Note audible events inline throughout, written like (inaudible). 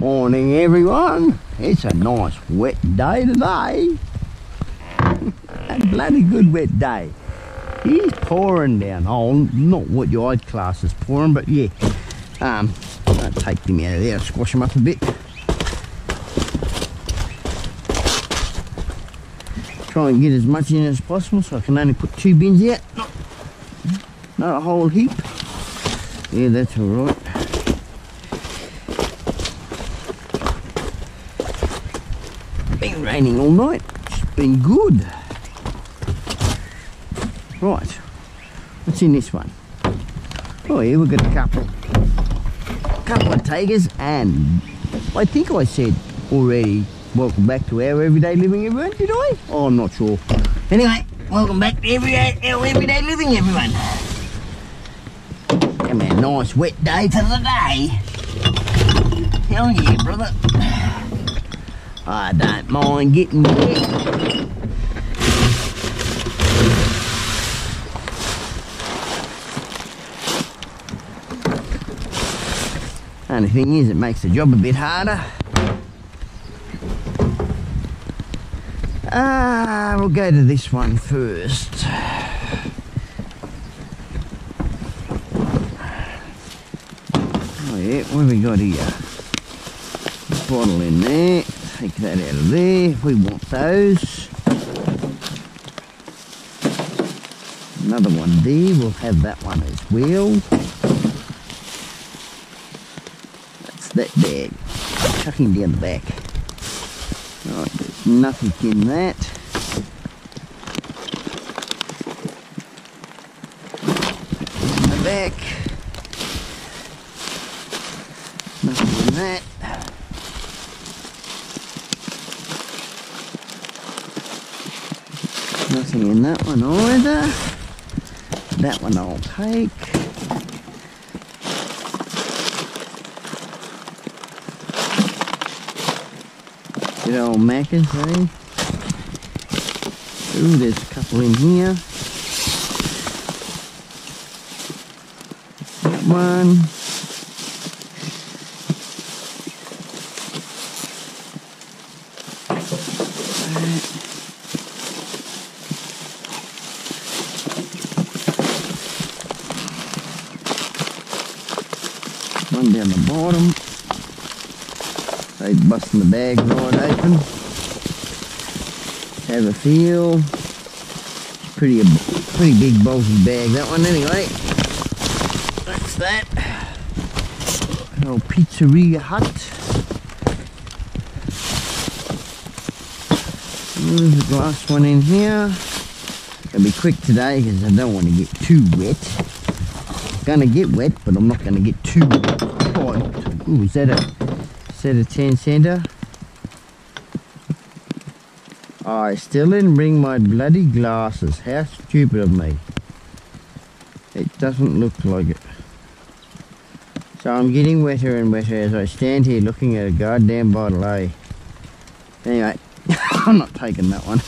Morning everyone. It's a nice wet day today. a bloody good wet day. He's pouring down. Oh, not what your I'd class is pouring, but yeah. Um, I'll take him out of there, squash him up a bit. Try and get as much in as possible so I can only put two bins out. Not, a whole heap. Yeah, that's alright. Been raining all night. It's been good. Right. What's in this one? Oh yeah, we've got a couple—a couple of tigers and I think I said already welcome back to our everyday living everyone, did I? Oh I'm not sure. Anyway, welcome back to everyday our everyday living everyone. Come a nice wet day for the day. Hell yeah, brother. I don't mind getting wet. Only thing is, it makes the job a bit harder. Ah, we'll go to this one first. Oh yeah, what have we got here? Bottle in there. Take that out of there. We want those. Another one there. We'll have that one as well. That's that bag. Chuck him down the back. Nothing in that. Back. Nothing in that. Nothing in that one either. That one I'll take. Good old Macca's, eh? Ooh, there's a couple in here. That one. One down the bottom. They busting the bag right open. Feel. Pretty pretty big bulky bag that one anyway. That's that. An old pizzeria hut. There's the last one in here. Gonna be quick today because I don't want to get too wet. Gonna get wet, but I'm not gonna get too wet. Oh, ooh, is that a is that a 10 center? I still didn't bring my bloody glasses. How stupid of me. It doesn't look like it. So I'm getting wetter and wetter as I stand here looking at a goddamn bottle, eh? Anyway, (coughs) I'm not taking that one.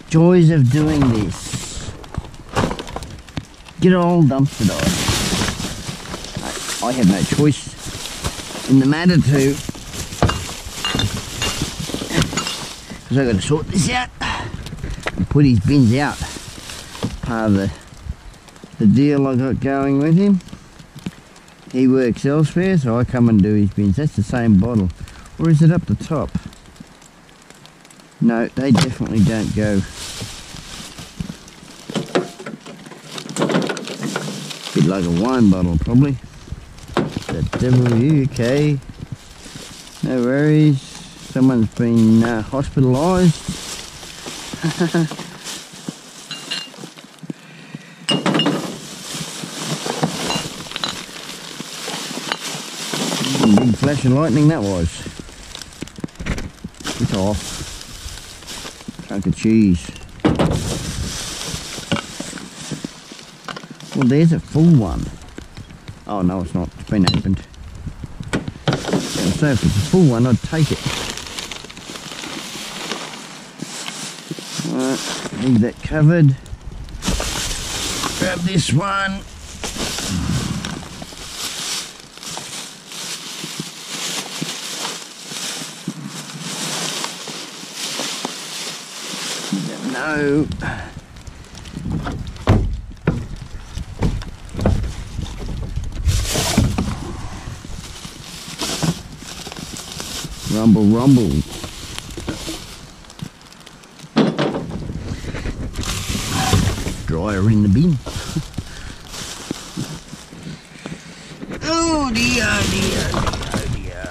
(sighs) Joys of doing this. Get all dumpster dive. I, have no choice in the matter to. Because I've got to sort this out and put his bins out. Part of the, the deal I got going with him. He works elsewhere, so I come and do his bins. That's the same bottle. Or is it up the top? No, they definitely don't go. Like a wine bottle, probably. You okay? No worries. Someone's been uh, hospitalised. (laughs) Big flash of lightning that was. Get off. Chunk of cheese. Well, there's a full one. Oh no, it's not. It's been opened. I so if it's a full one, I'd take it. Alright, leave that covered. Grab this one. No. Rumble, rumble. Dryer in the bin. oh dear, dear, dear, dear.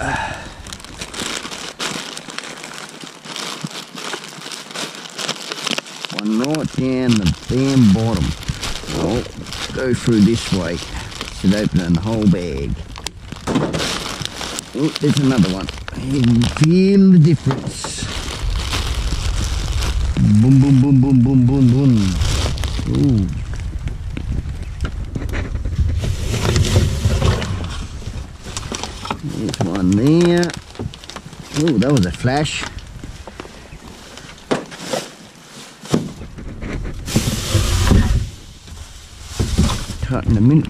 One right down the damn bottom. Oh, go through this way. Should open the whole bag. Oh, there's another one. Can feel the difference. Boom, boom, boom, boom, boom, boom, boom. Ooh. There's one there. Oh, that was a flash. Cut in a minute.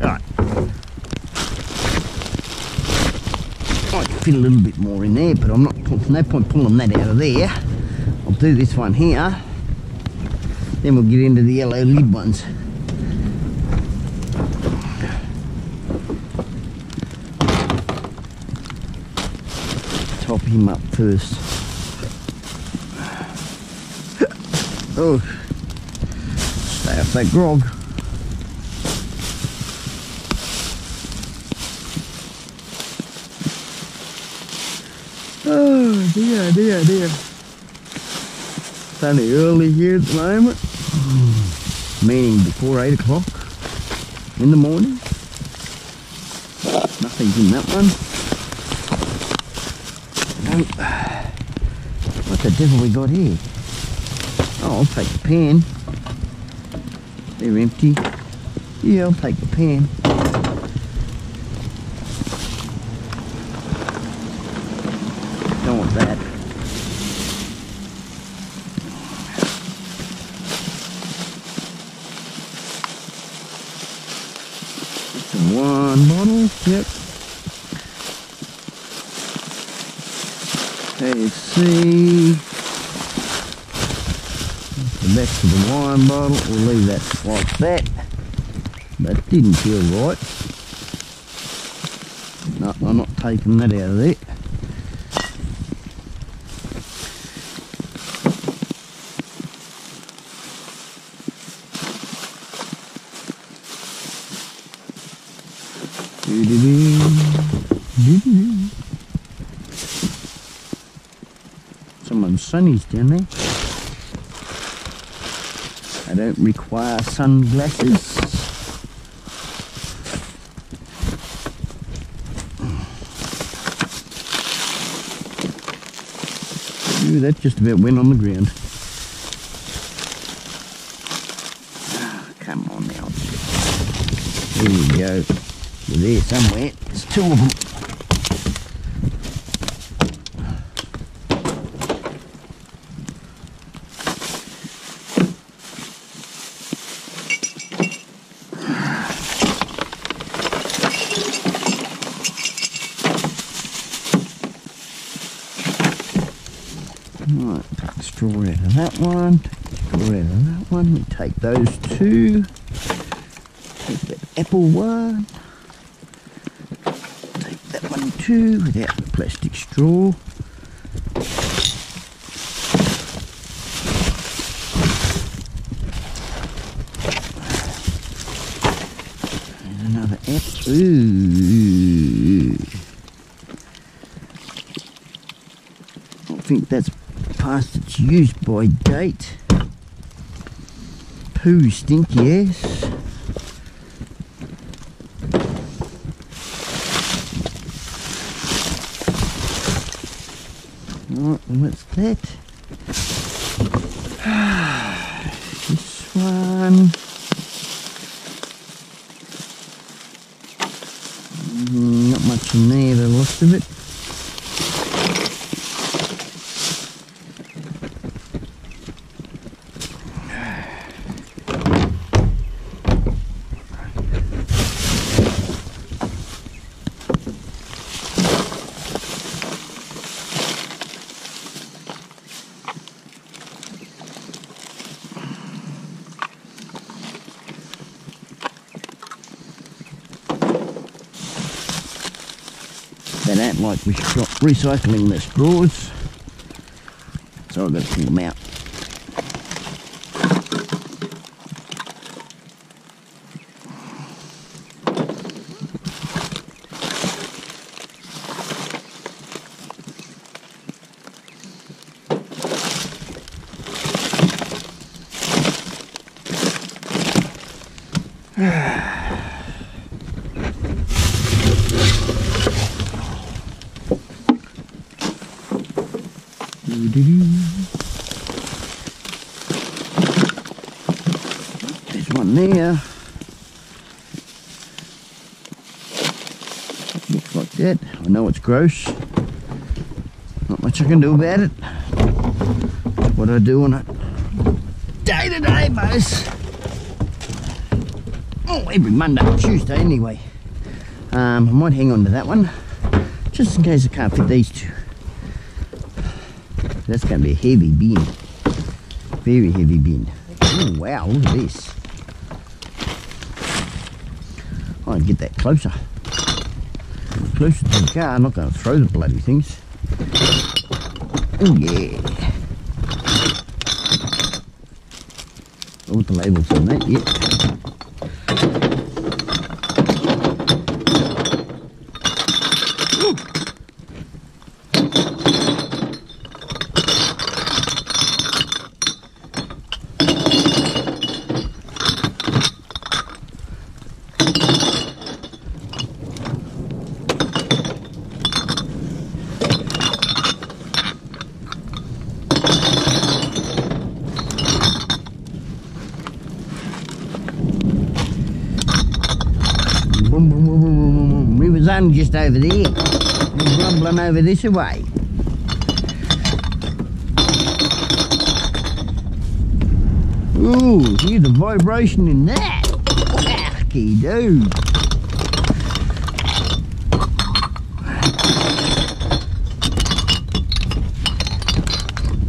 Alright. I could fit a little bit more in there, but I'm not, no point pulling that out of there. I'll do this one here. Then we'll get into the yellow lid ones. Top him up first. Oh, stay off that grog. Oh dear, dear, dear. It's only early here at the moment. Meaning before 8 o'clock in the morning. Nothing's in that one. Nope. What the devil we got here? Oh, I'll take the pan. They're empty. Yeah, I'll take the pan. Don't want that. It's a one bottle. Yep. KFC. The next the wine bottle. We'll leave that like that. That didn't feel right. No, I'm not taking that out of there. Doo-doo-doo. Someone's sunnies down there. I don't require sunglasses. Ooh, that just about went on the ground. Ah, come on now. Here we go. They're there somewhere. There's two of them. Right, take the straw out of that one, take the straw out of that one, we take those two, take the apple one, take that one too without the plastic straw. And another apple. Ooh. I think that's past its use by date. Poo stinky. Right, and what's that? this one. Mm, not much in there, the looks of it. They don't like recycling the straws, so I've got to pull them out. There's one there. Looks like that. I know it's gross. Not much I can do about it. What I do on a day to day basis. Oh, every Monday Tuesday anyway. Um, I might hang on to that one just in case I can't fit these two. That's going to be a heavy bin. Very heavy bin. Oh, wow, look at this. I'll get that closer. Closer to the car. I'm not going to throw the bloody things. Oh, yeah. All the labels on that. Boom, boom, boom, boom, boom, boom, boom. River's only just over there. It's rumbling over this way. Ooh, hear the vibration in that. Wacky dude.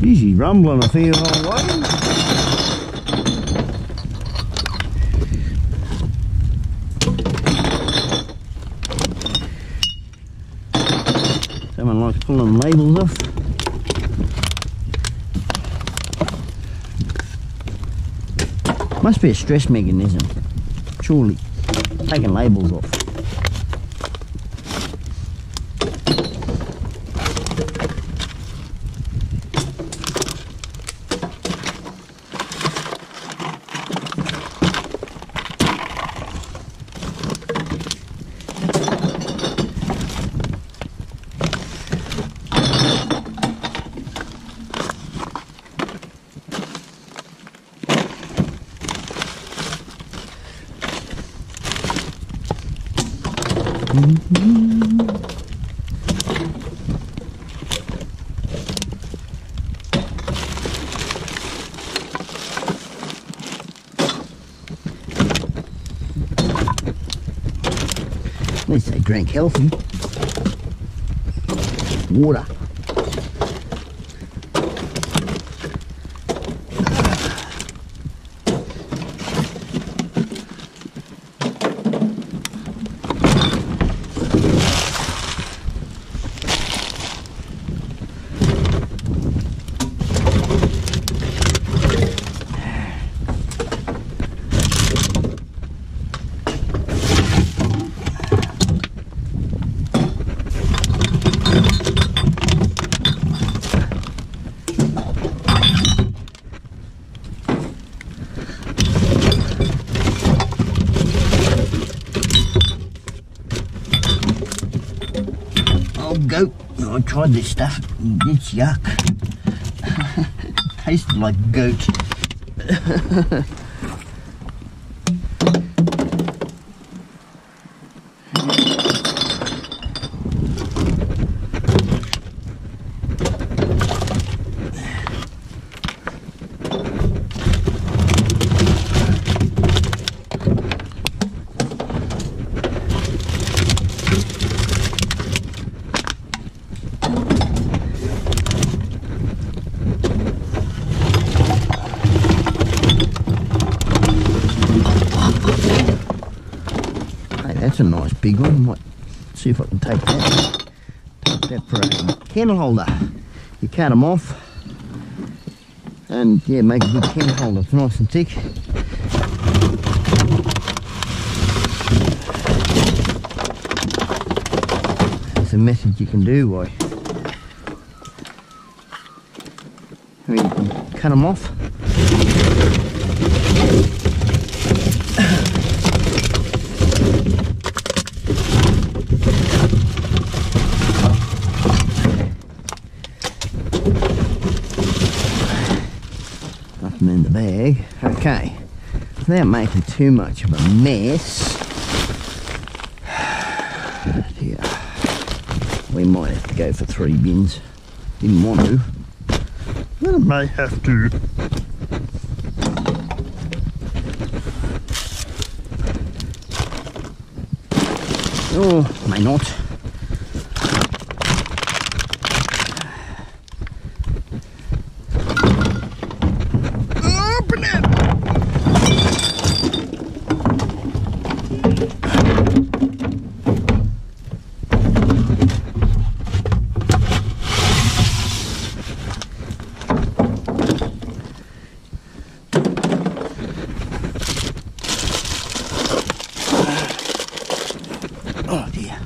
Easy rumbling, I feel way. Labels. Must be a stress mechanism, surely. Taking labels off. They drank healthy. Water. Old goat. Oh, I tried this stuff. It's yuck. (laughs) Tasted like goat. (laughs) Hey, that's a nice big one. Might see if I can take that. Take that for a candle holder. You cut them off and yeah, make a good candle holder. It's nice and thick. It's a method you can do, boy. I mean, you can cut them off. Nothing in the bag. Okay. Without making too much of a mess. (sighs) Dear. We might have to go for three bins. Didn't want to. But I may have to. Oh, may not. Open it! Oh dear.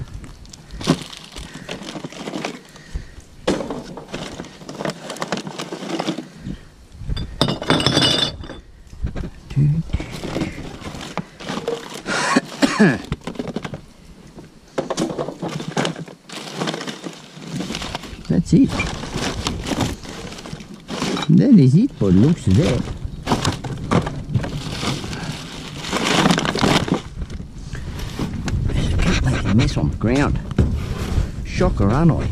That's it. That is it by the looks of that. Keep a mess on the ground. Shocker, aren't I?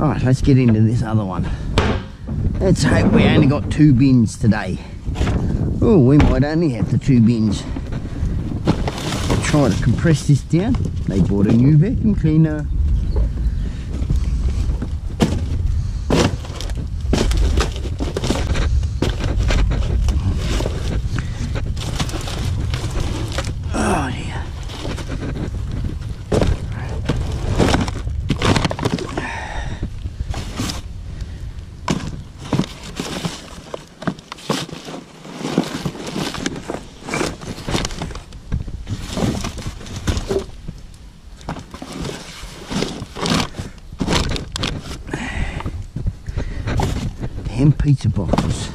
Alright, let's get into this other one. Let's hope we only got two bins today. Oh, we might only have the two bins. Try to compress this down. They bought a new vacuum cleaner. Oh dear. Damn pizza boxes.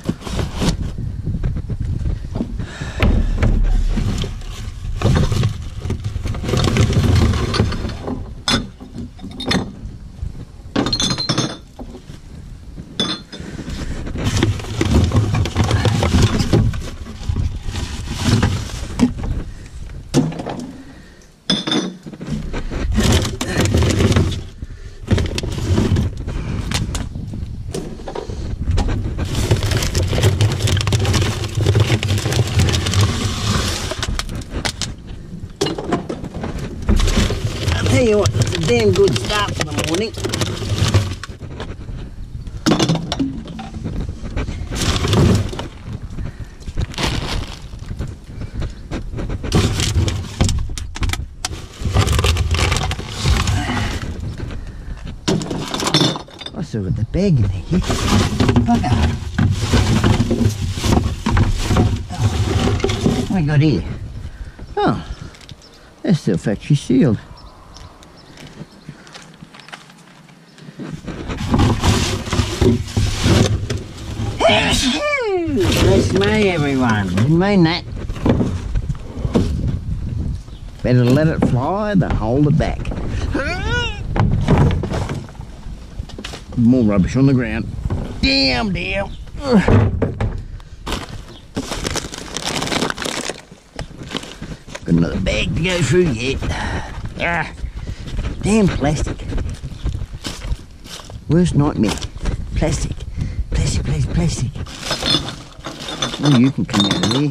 I'll tell you what, it's a damn good start for the morning. I the bag in there. yeah. Bugger. Oh, what I got here? Oh, they're still factory sealed. That's me, everyone. Didn't mean that. Better let it fly than hold it back. More rubbish on the ground. Damn, damn. Got another bag to go through yet. Ah, damn plastic. Worst nightmare. Plastic. Plastic, plastic, plastic. Oh, you can come out of there.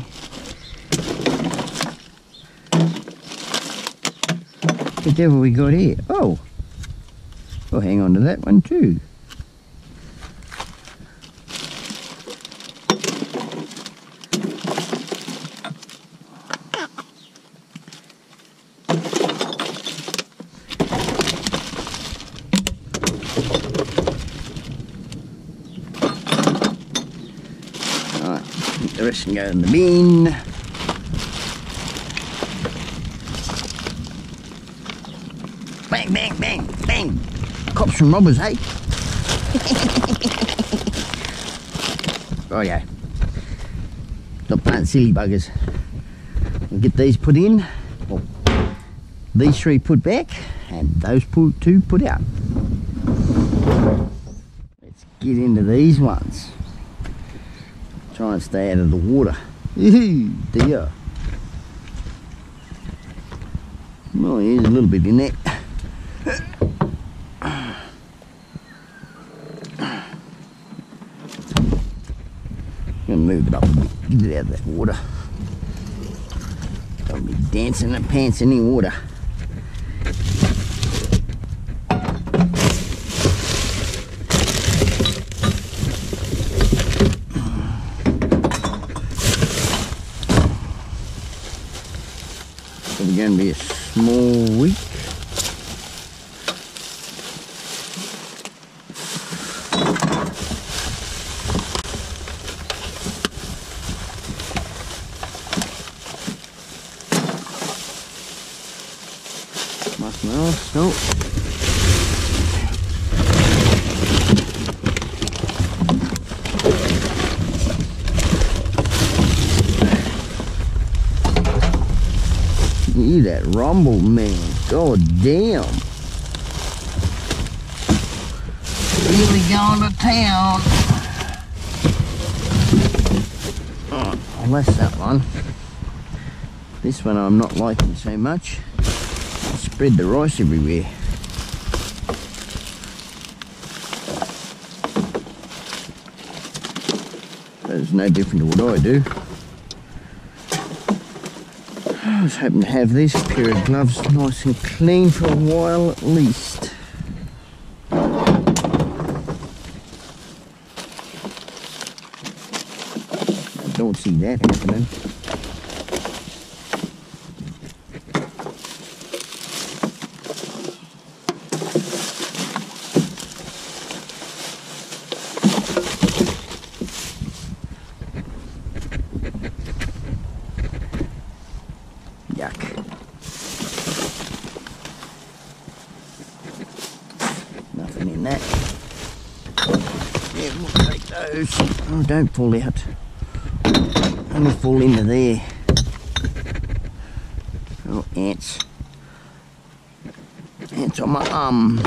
What the devil we got here? Oh. We'll hang on to that one too. rest can go in the bin. Bang, bang, bang, bang. Cops and robbers, hey? Eh? (laughs) oh yeah. Not playing silly buggers. We'll get these put in. Well, these three put back and those two put out. Let's get into these ones. And stay out of the water. dear. Well, here's a little bit in there. Gonna move it up a bit, get it out of that water. Don't be dancing and pants in the water. Probably going to be a small week. Nothing else, nope. Hear that rumble, man. God damn. Really going to town. Oh, well, that's that one. This one I'm not liking so much. Spread the rice everywhere. That's no different to what I do. I was hoping to have this pair of gloves nice and clean for a while at least. I don't see that happening. Yuck. Nothing in that. Yeah, we'll take those. Oh, don't fall out. Only fall into there. Oh, ants. Ants on my arm.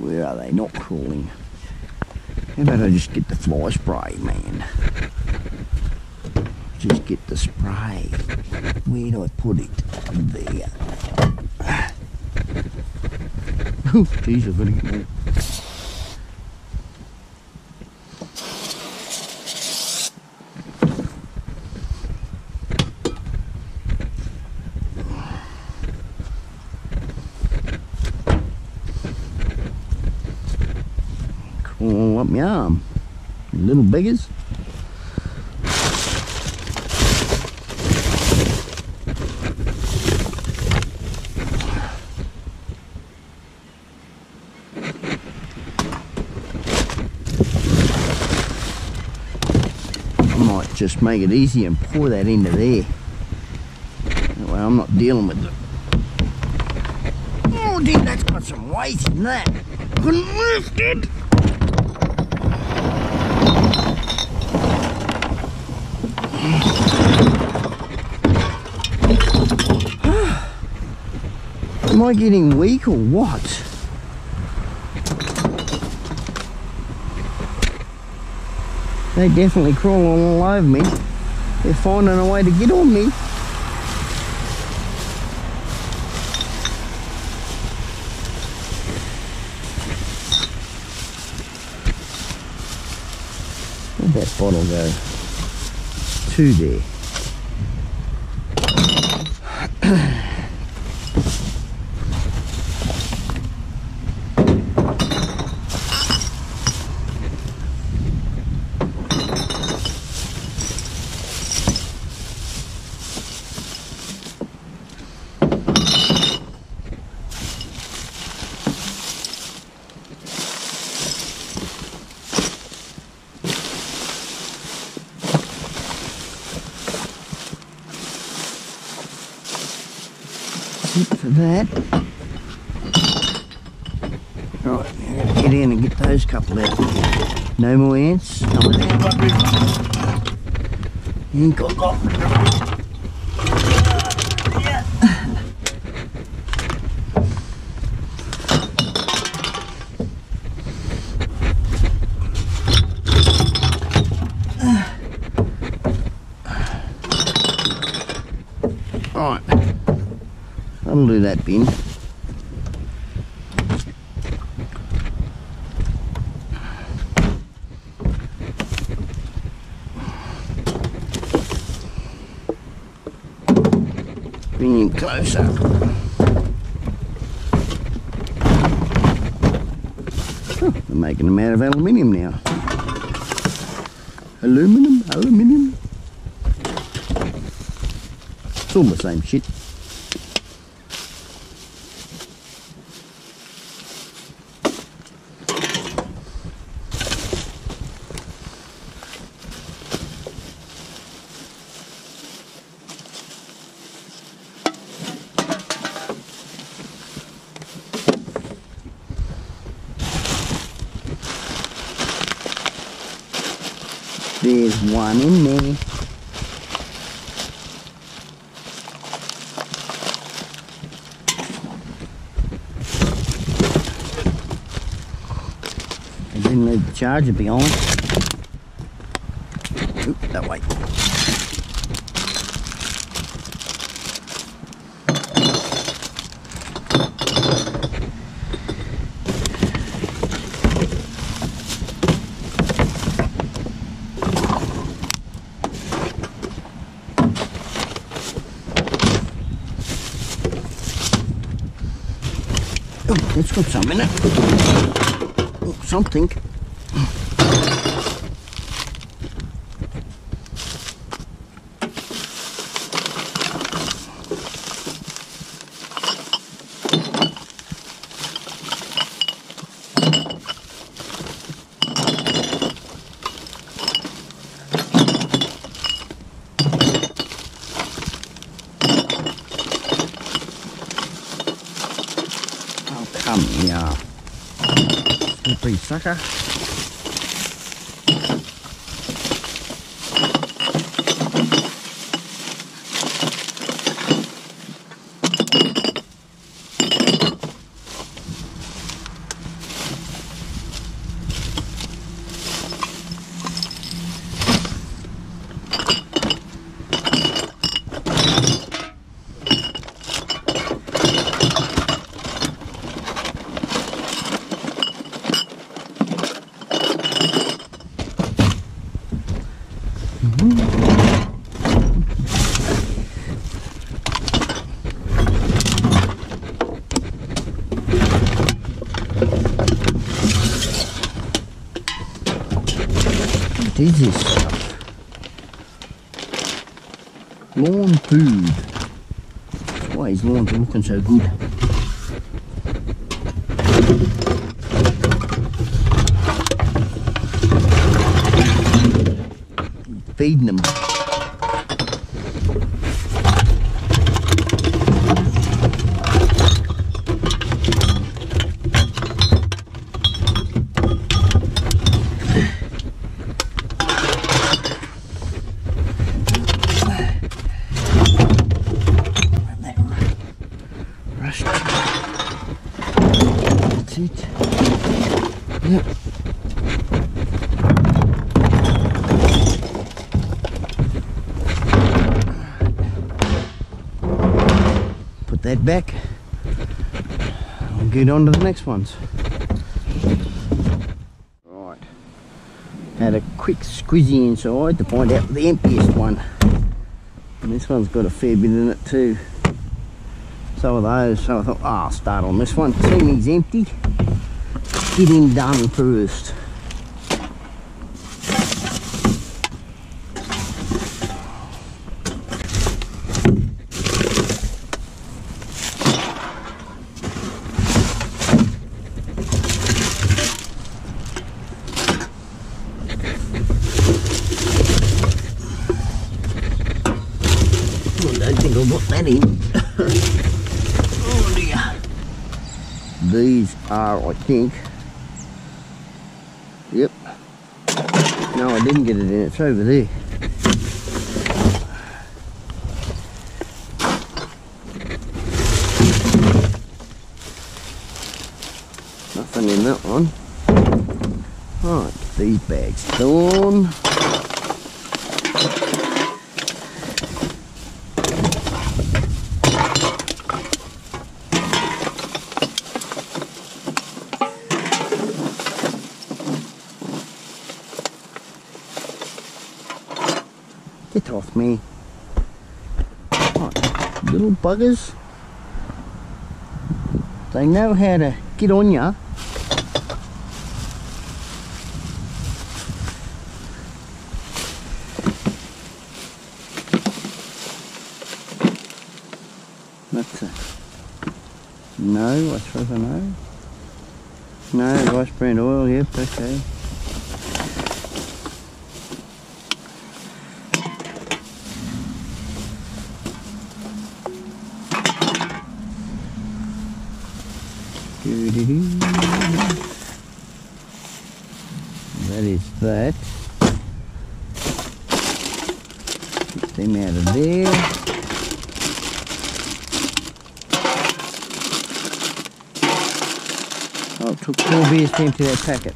Where are they? Not crawling. How about I just get the fly spray, man? Just get the spray. Where do I put it? There. (sighs) Oh, jeez, I've got to get more. Arm. Little beggars. I might just make it easy and pour that into there. Way I'm not dealing with it. Oh, dude, that's got some weight in that. Couldn't lift it. Am I getting weak or what? They definitely crawling all over me. They're finding a way to get on me. Where'd that bottle go? Two there. (clears throat) it for that. Right, now get in and get those couple out. No more ants. Coming out. Ain't got, got. Right, I'll do that bin. Bring him closer. Oh, they're of aluminium now. Aluminum, aluminium. It's all the same shit. There's one in there. I leave the charger behind. Oop, that way. Oh, it's got some in it. Oh, something. 拿啥 good. Feeding them. that rust. That's it. Yep. Put that back. On to the next ones. Right. Had a quick squizzy inside to find out the emptiest one. And this one's got a fair bit in it too. So are those. So I thought, oh, I'll start on this one. Seeing empty, get him done first. I don't think I'll put that in. dear. These are, I think. Yep. No, I didn't get it in. It's over there. Nothing in that one. Alright, these bags gone. Get off me. Little buggers. They know how to get on ya. That's a no, I suppose I know. No, rice bran oil, yep, okay. Doo-doo-doo. That is that. Get them out of there. Oh, it beers to that packet.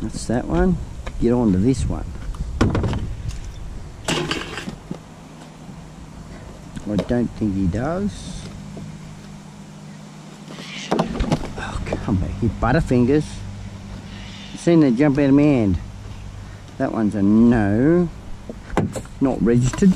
That's that one. Get on to this one. I don't think he does. Oh, come here, Butterfingers. Seen that jump out of my hand. That one's a no. Not registered.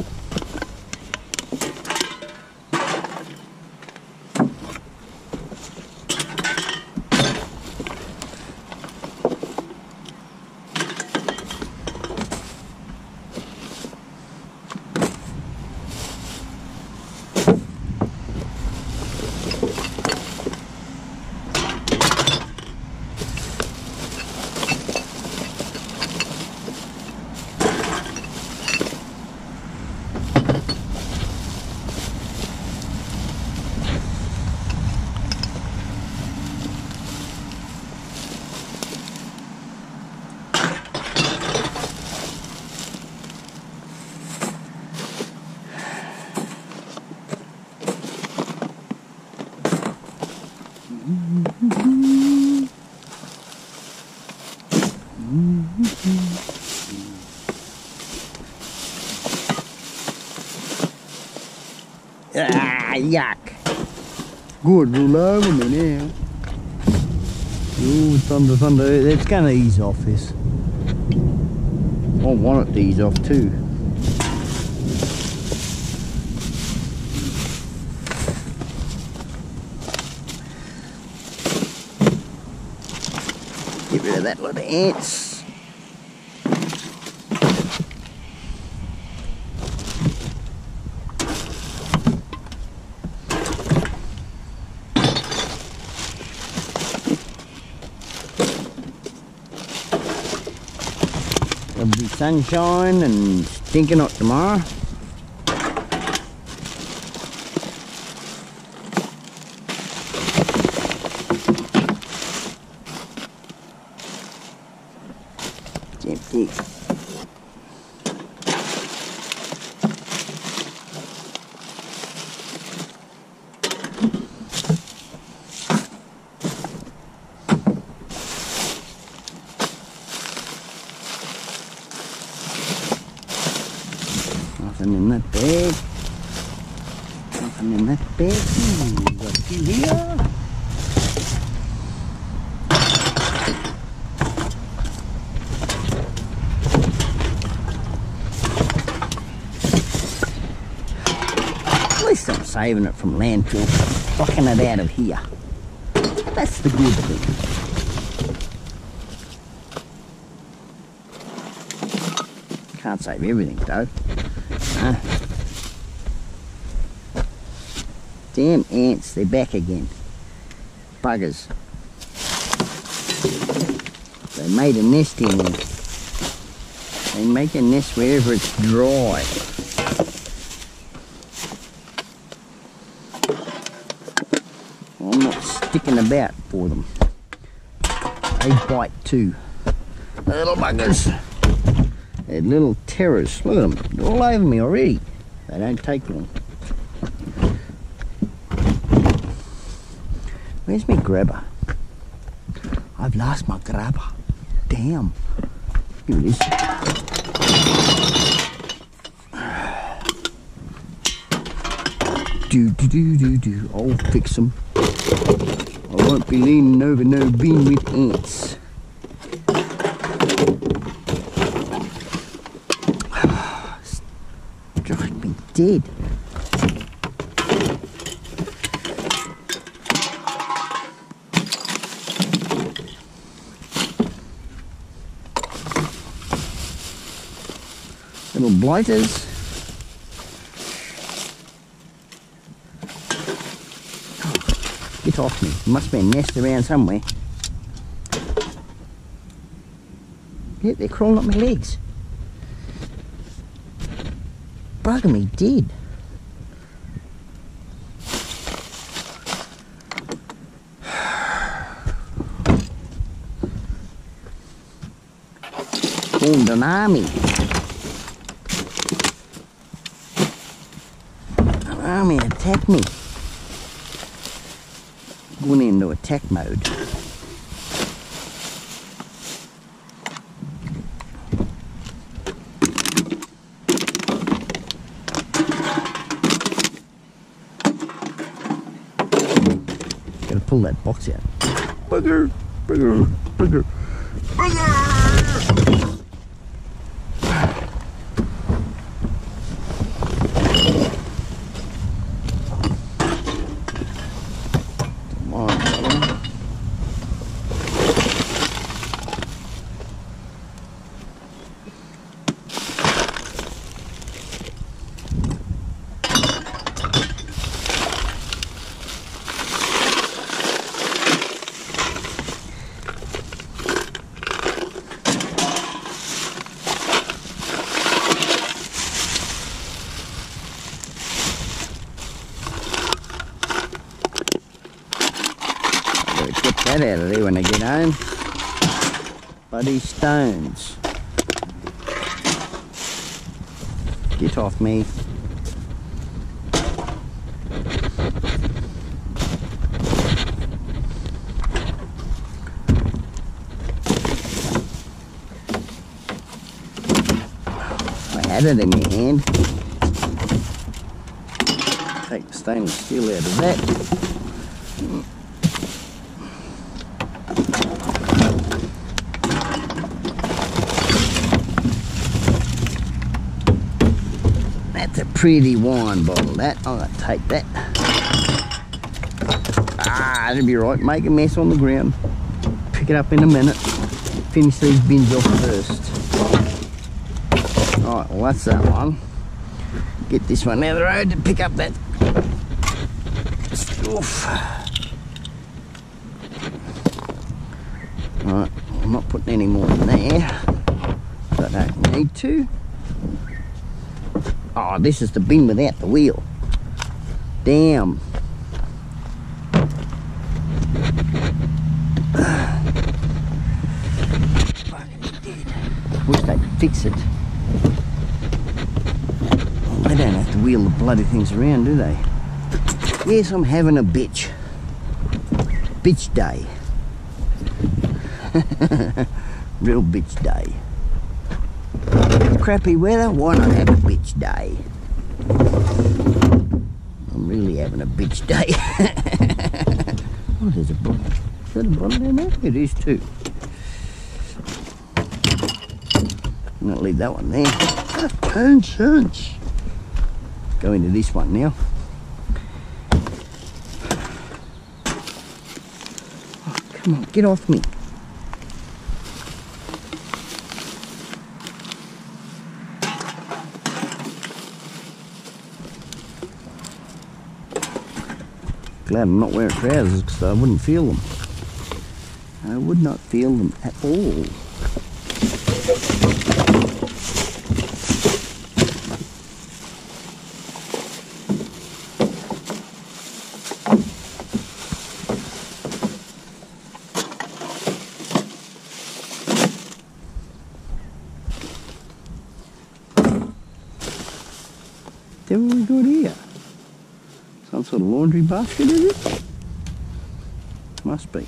Ah, yuck. Good, roll over me now. Ooh, thunder, thunder. It's going to ease off this. I want it to ease off too. Get rid of that of ants. There'll be sunshine and stinking hot tomorrow. It's empty. Nothing in that bag. Nothing in that bag. Hmm, got a few here. At least I'm saving it from landfill, fucking it out of here. That's the good thing. Can't save everything though. Damn ants, they're back again. Buggers. They made a nest in there. They make a nest wherever it's dry. I'm not sticking about for them. They bite too. Little buggers. They're little terrors. Look at them. They're all over me already. They don't take long. Where's my grabber? I've lost my grabber. Damn. Here it is. (sighs) Do do do do do. I'll fix them. Won't be leaning over no beam with ants. (sighs) Drive me dead. Little blighters. Get off me. Must be a nest around somewhere. Yep, they're crawling up my legs. Bugger me dead. Formed an army. An army attacked me going into attack mode. Gotta pull that box out. Bugger, bugger, bugger, bugger! Come on, brother. Better get that out of there when I get home. Buddy stones. Get off me. I had it in my hand. Take the stainless steel out of that. Pretty wine bottle, that. I'm to take that. Ah, that'll be right. Make a mess on the ground. Pick it up in a minute. Finish these bins off first. Alright, well that's that one. Get this one out of the road to pick up that. Alright, I'm not putting any more in there. I don't need to. This is the bin without the wheel. Damn. Wish they'd fix it. They don't have to wheel the bloody things around, do they? Yes, I'm having a bitch. Bitch day. (laughs) Real bitch day. Crappy weather, why not have a bitch day? I'm really having a bitch day. (laughs) oh, there's a bottle. Is that a bottle down there? It is too. I'm gonna leave that one there. Ten. Go into this one now. Oh, come on, get off me. Glad I'm not wearing trousers because I wouldn't feel them. I would not feel them at all. They're really good here. Some sort of is (laughs) it? Must be.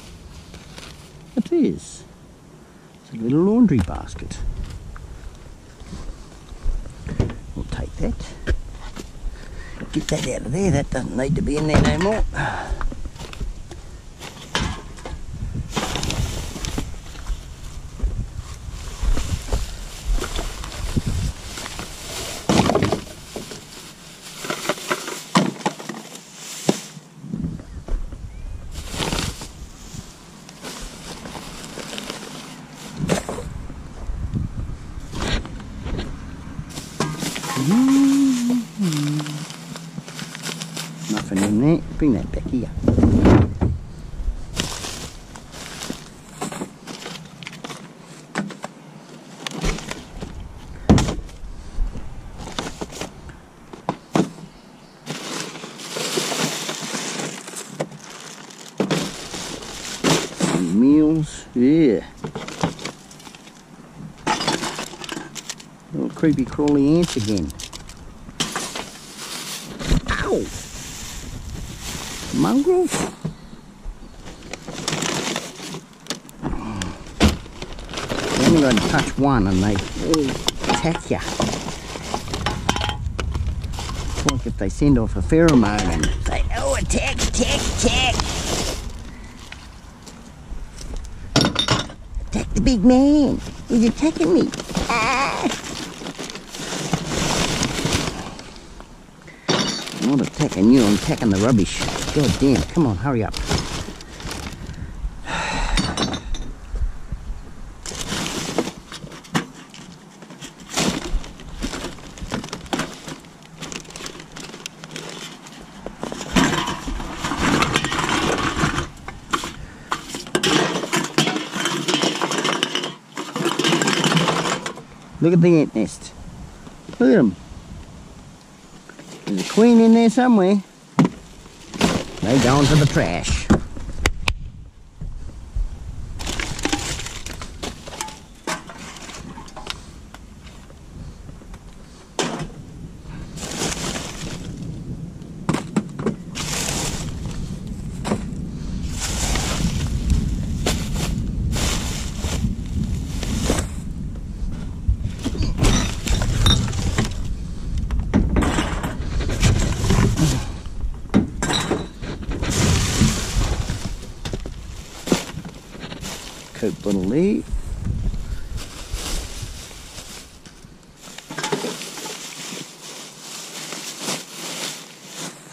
It is. It's a little laundry basket. We'll take that. Get that out of there. That doesn't need to be in there no more. Nothing in there. Bring that back here. Some meals. Yeah. Little creepy crawly ants again. Ow! Mongrels? You only to touch one and they all attack you. It's like if they send off a pheromone and say, oh, attack, attack, attack. Attack the big man. He's attacking me. I'm not attacking you, I'm attacking the rubbish. God damn, come on, hurry up. Look at the ant nest. Look at them. Queen in there somewhere. They going to the trash. Little Lee.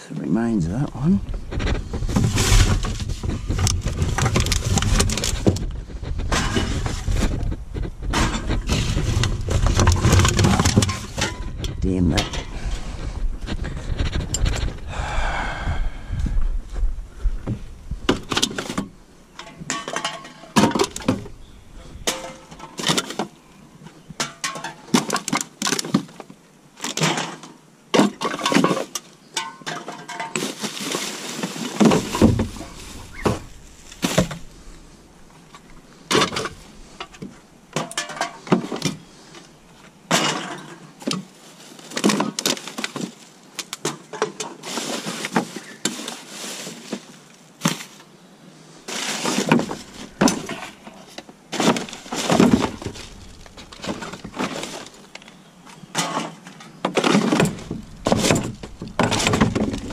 The remains of that one. Damn that.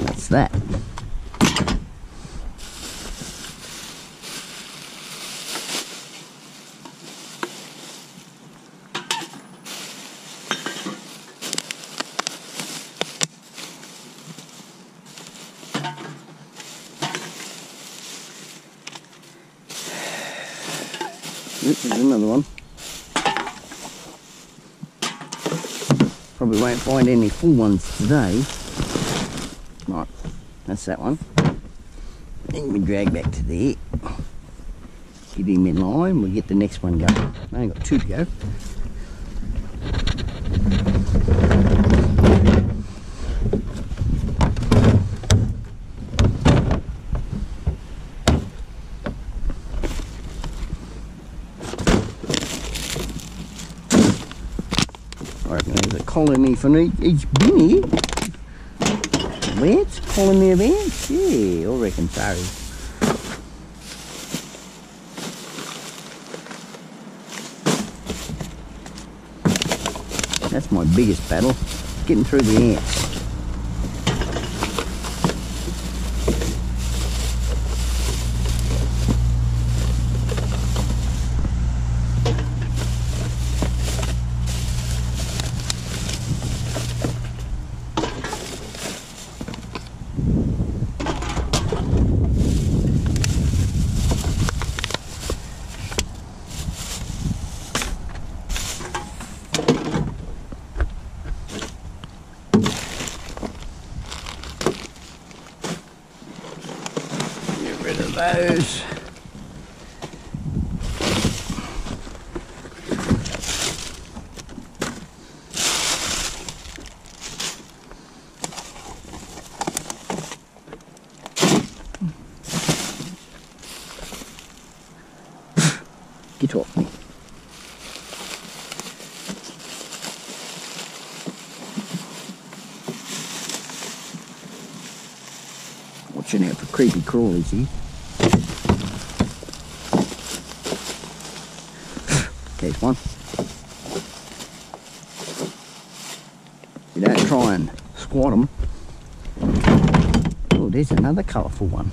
That's that. Oop, There's another one. Probably won't find any full ones today. Right, that's that one. Then we drag back to there. Get him in line, we'll get the next one going. I only got two to go. I reckon there's a for each, each binny. Ants? Colony of ants? Yeah, I reckon so. That's my biggest battle, getting through the ants. Get rid of those. Get off me. Watching creepy. There's one. You don't try and squat them. Oh, there's another colourful one.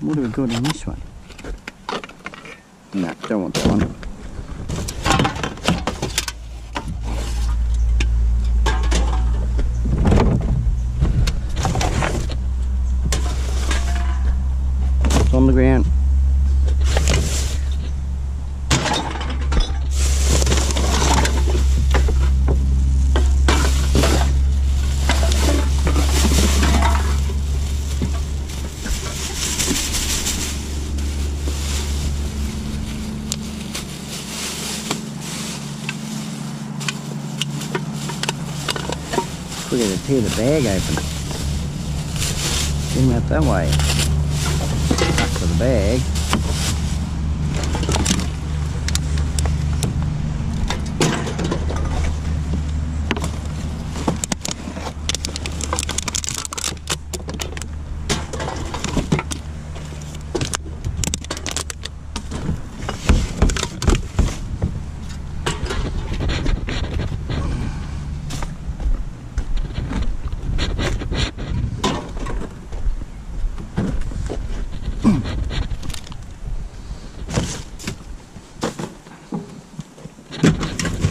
What have we got in this one? No, don't want that one. It's on the ground. We're going to tear bag open. Him out that way. Back the bag.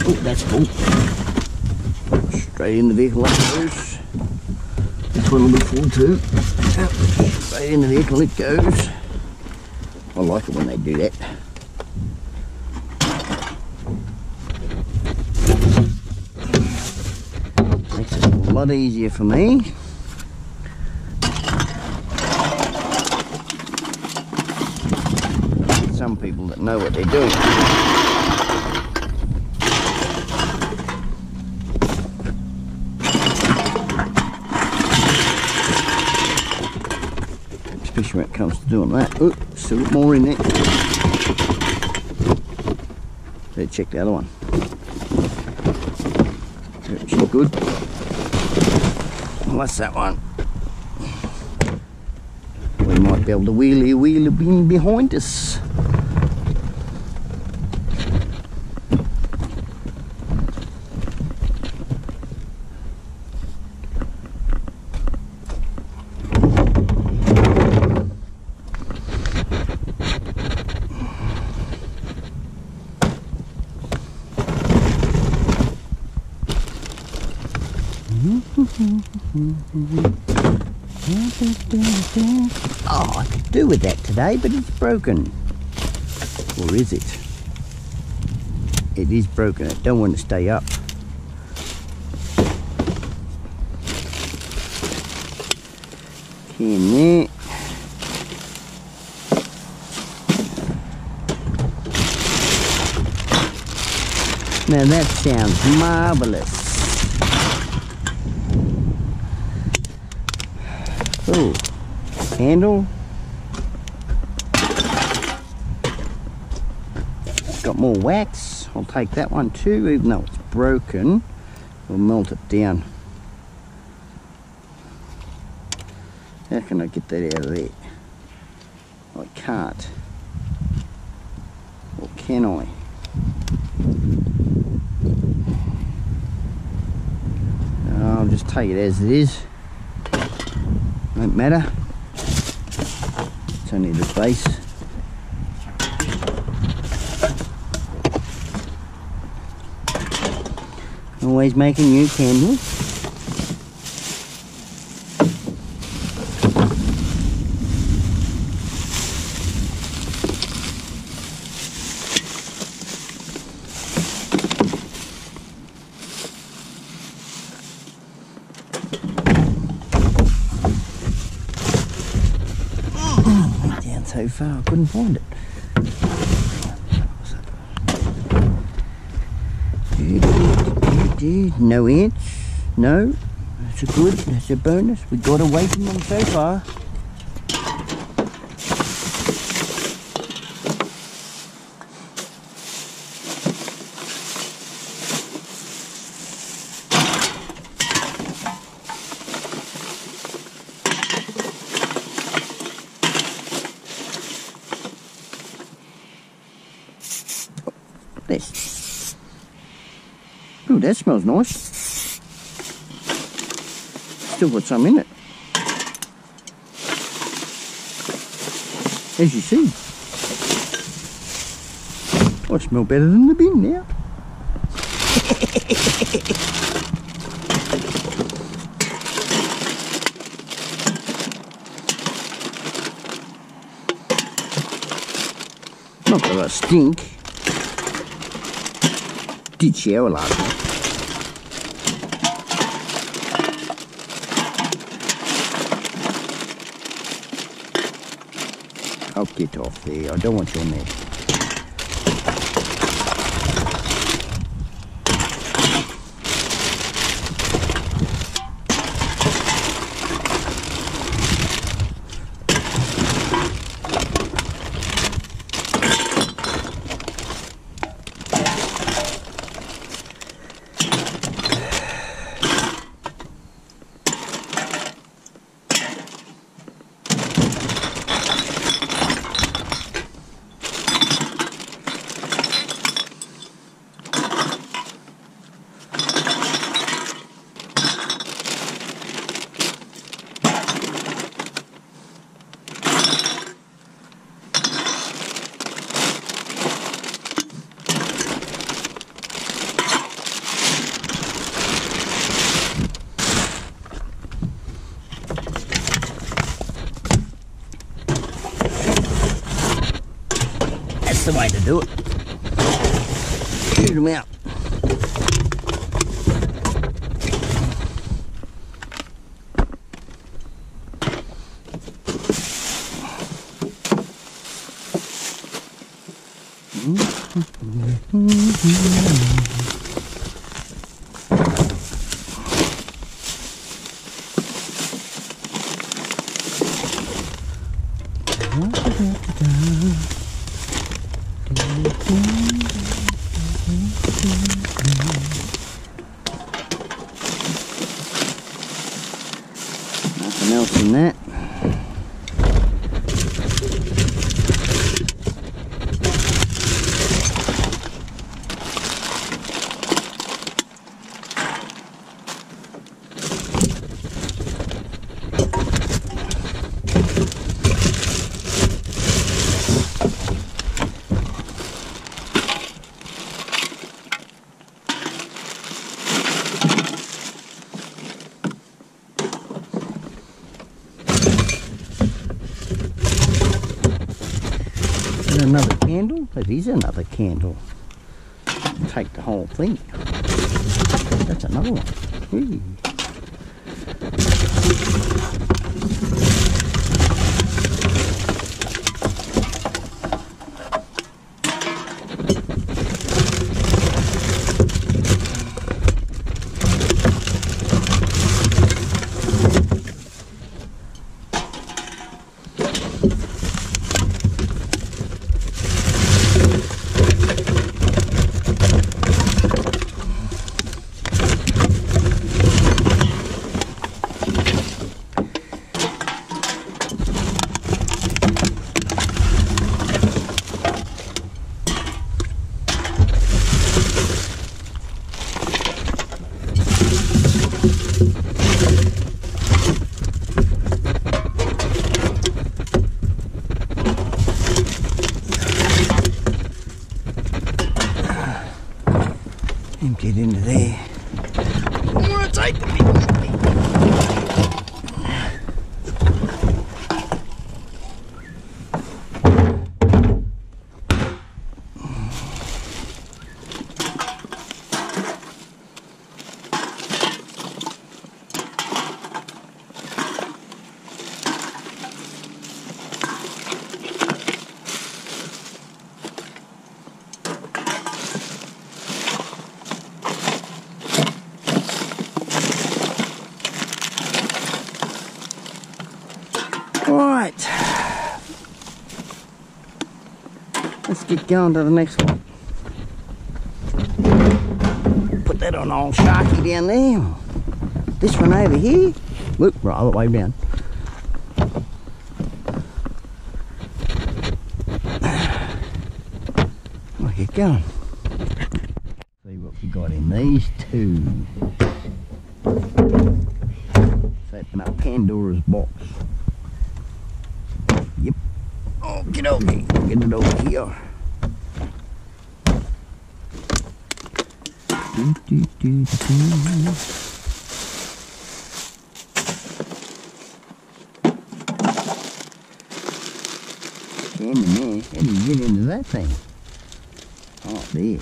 Oh, that's full. In the vehicle like goes. This one will be full too. Straight in the vehicle it goes. I like it when they do that. Makes it a lot easier for me. Some people that know what they're doing. When it comes to doing that. Oh, still got more in there. Let's check the other one. Good. Well, that's that one. We might be able to wheelie wheel in behind us. with that today, but it's broken. Or is it? It is broken. It don't want to stay up. Can it? Now that sounds marvellous. Oh, handle more wax. I'll take that one too, even though it's broken. We'll melt it down. How can I get that out of there? I can't. Or can I? I'll just take it as it is. Won't matter. It's only the base. Always making new candles. so far, I couldn't find it. No ants? No? That's a good, that's a bonus. We got away from them so far. This. Ooh, that smells nice. Still got some in it. As you see. I smell better than the bin now. Not that I stink did shower last night. I'll get off there. I don't want your mess. Is another candle. Take the whole thing. That's another one. and get into there. I'm gonna take the big Right. Let's get going to the next one. Put that on old Sharky down there. This one over here. Whoop, right other way down. Get going. See what we got in these two. Let's open up Pandora's box. Yep. Okie dokie. Get it over here. Do, do, do, do. Candy man, how do you get into that thing? Oh, there.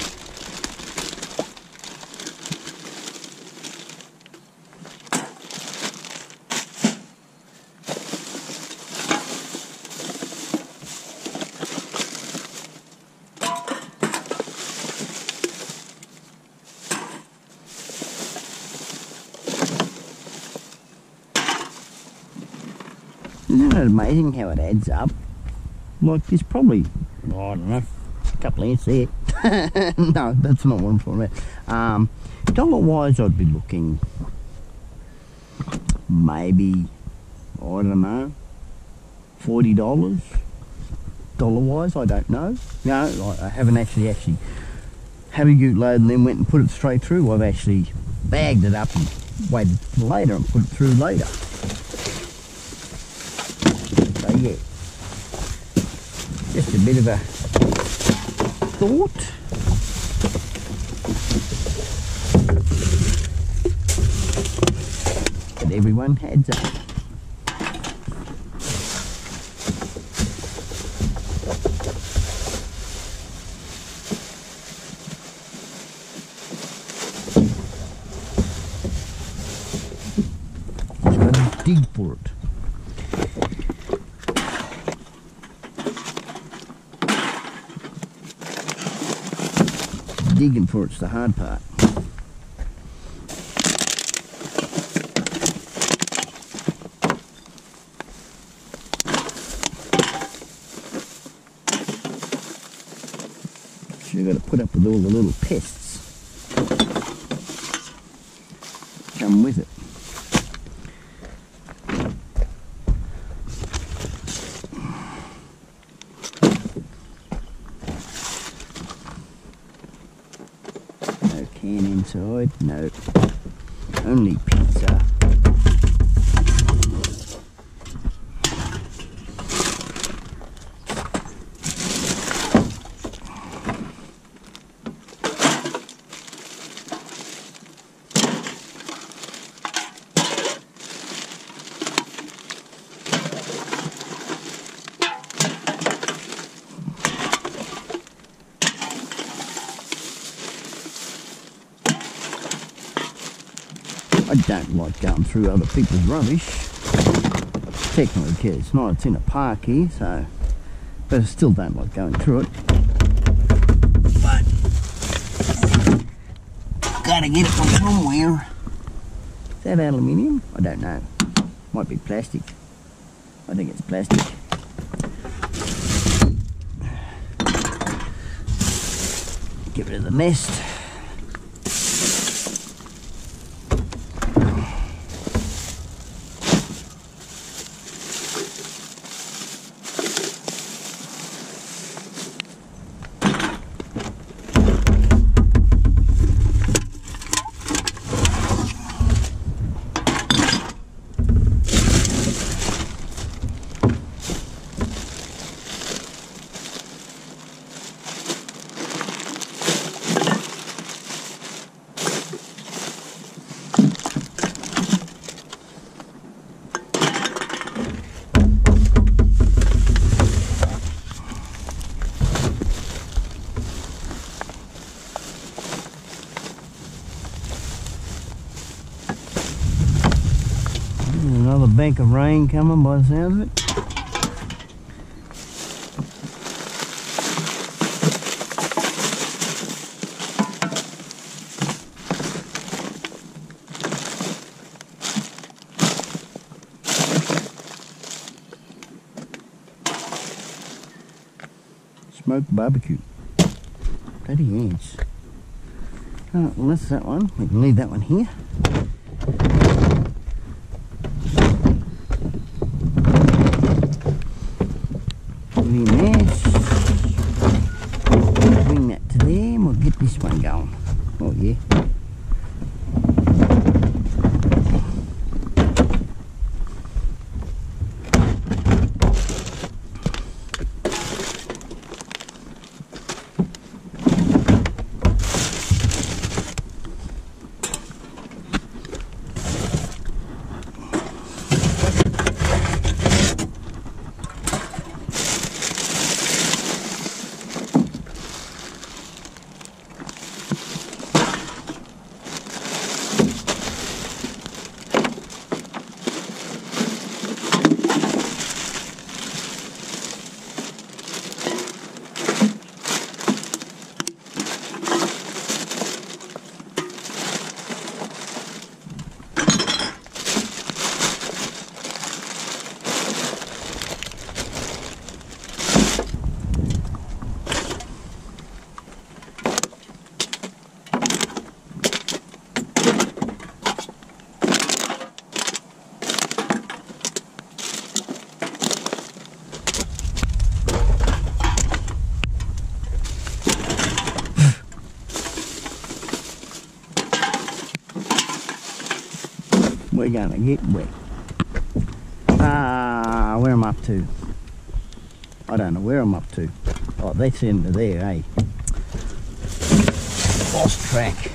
Isn't it amazing how it adds up? Like, there's probably, I don't know, a couple of ants there. (laughs) no, that's not what I'm talking about. Um, dollar wise, I'd be looking maybe, I don't know, $40. Dollar wise, I don't know. No, I haven't actually actually had a ute load and then went and put it straight through. I've actually bagged it up and waited later and put it through later. So yeah, just a bit of a thought. But everyone heads up. Just gotta dig for it. digging for it's the hard part. So you got to put up with all the little pests. Come with it. No can inside. No. Only pizza. I going through other people's rubbish. Technically, it's not, it's in a park here, so, but I still don't like going through it. But, gotta get it from somewhere. Is that aluminium? I don't know. Might be plastic. I think it's plastic. Get rid of the nest. Bank of rain coming by the sounds of it. Smoked barbecue. Bloody ants. Alright, well that's that one. We can leave that one here. Put it in there. Bring that to there and we'll get this one going. Oh yeah. We're gonna get wet. Ah, where am I up to? I don't know where I'm up to. Oh, that's into there, eh? Lost track.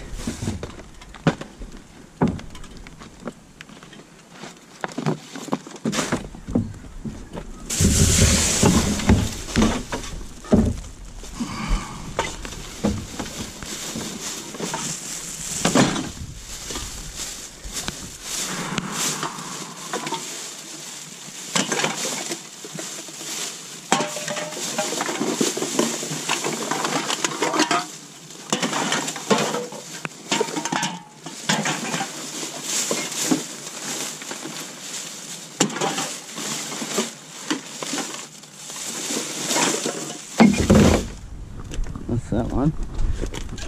That's that one.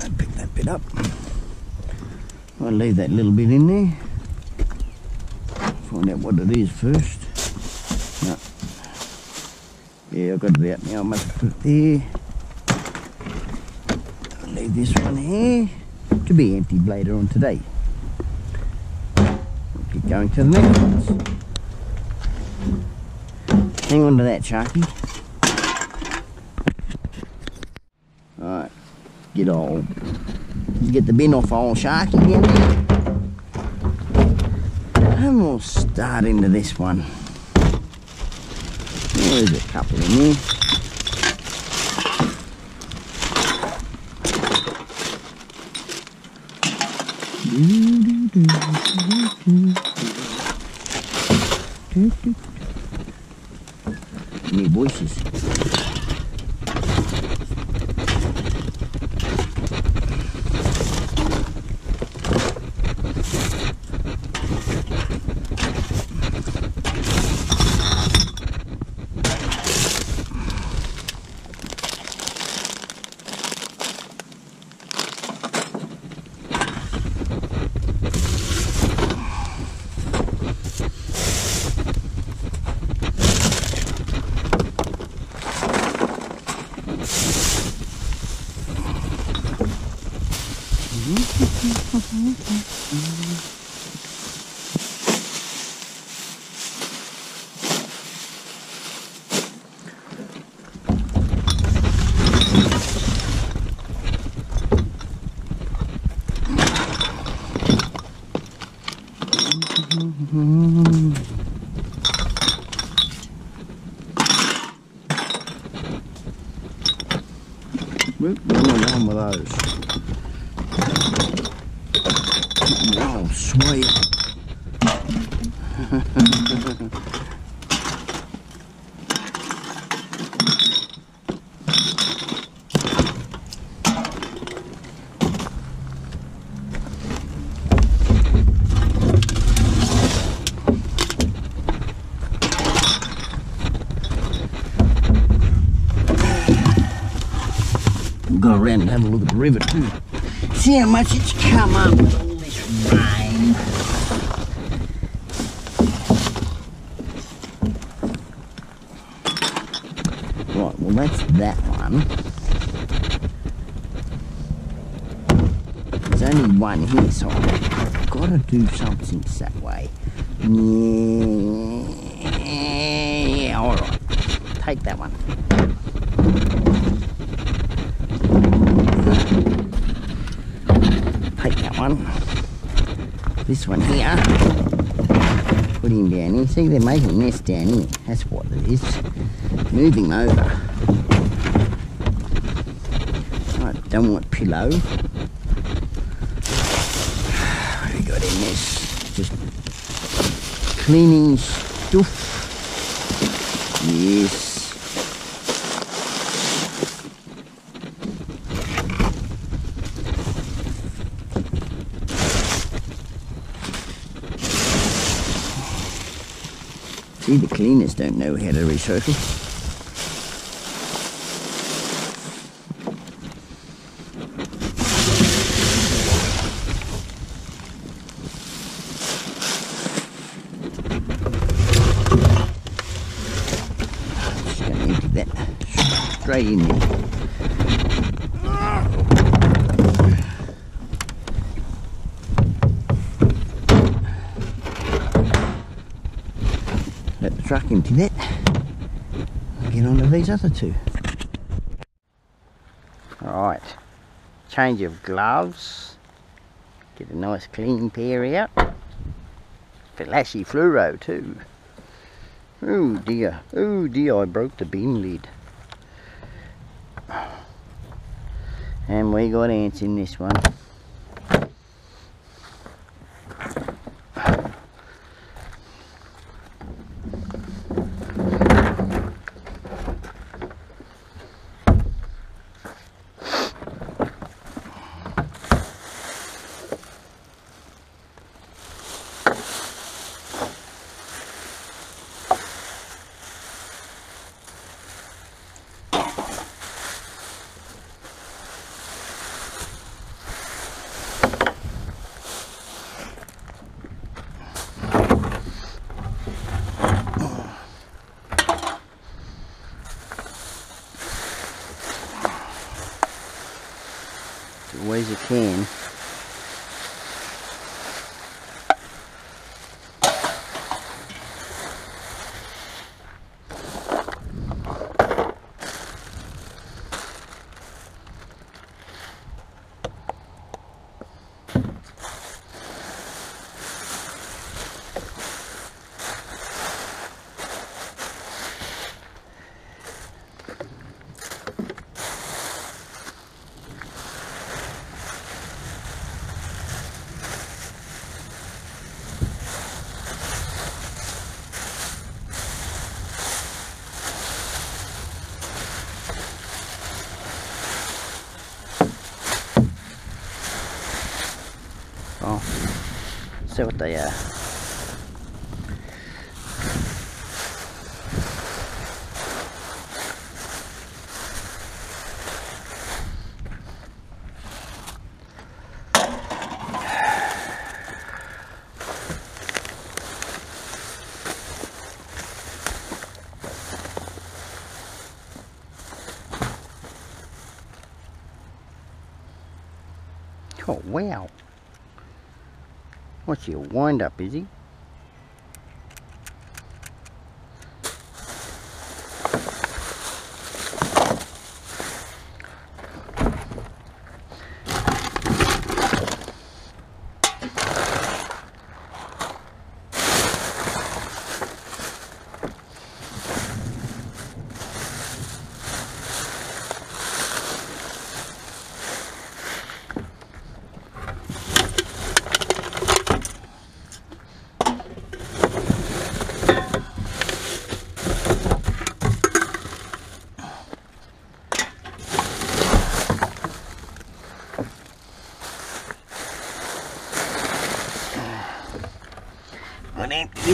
I'll pick that bit up. I'll leave that little bit in there. Find out what it is first. No. Yeah, I've got it out now. I there. I'll leave this one here to be emptied later on today. Keep going to the next ones. Hang on to that, Sharky. Alright, get all, get the bin off old Sharky again. And we'll start into this one. There's a couple in there. Any voices? Whoop, Where am I going with those? Oh, sweet. Go around and have a look at the river too. See how much it's come up with all this rain. Right, well that's that one. There's only one here, so I've got to do something that way. Yeah, alright. Take that one. Take that one. This one here. Put him down here. See, they're making a nest down here. That's what it is. Move him over. I don't want pillow. What (sighs) have we got in this? Just cleaning stuff. Yes. See, the cleaners don't know how to recycle. Just gonna empty that straight in there. Let the truck empty that. and Get on to these other two. Right, change of gloves. Get a nice clean pair out. Flashy fluoro too. Oh dear, oh dear, I broke the bin lid. And we got ants in this one. as ways you can. Oh, see what they are. Oh wow. What's your wind up, is he?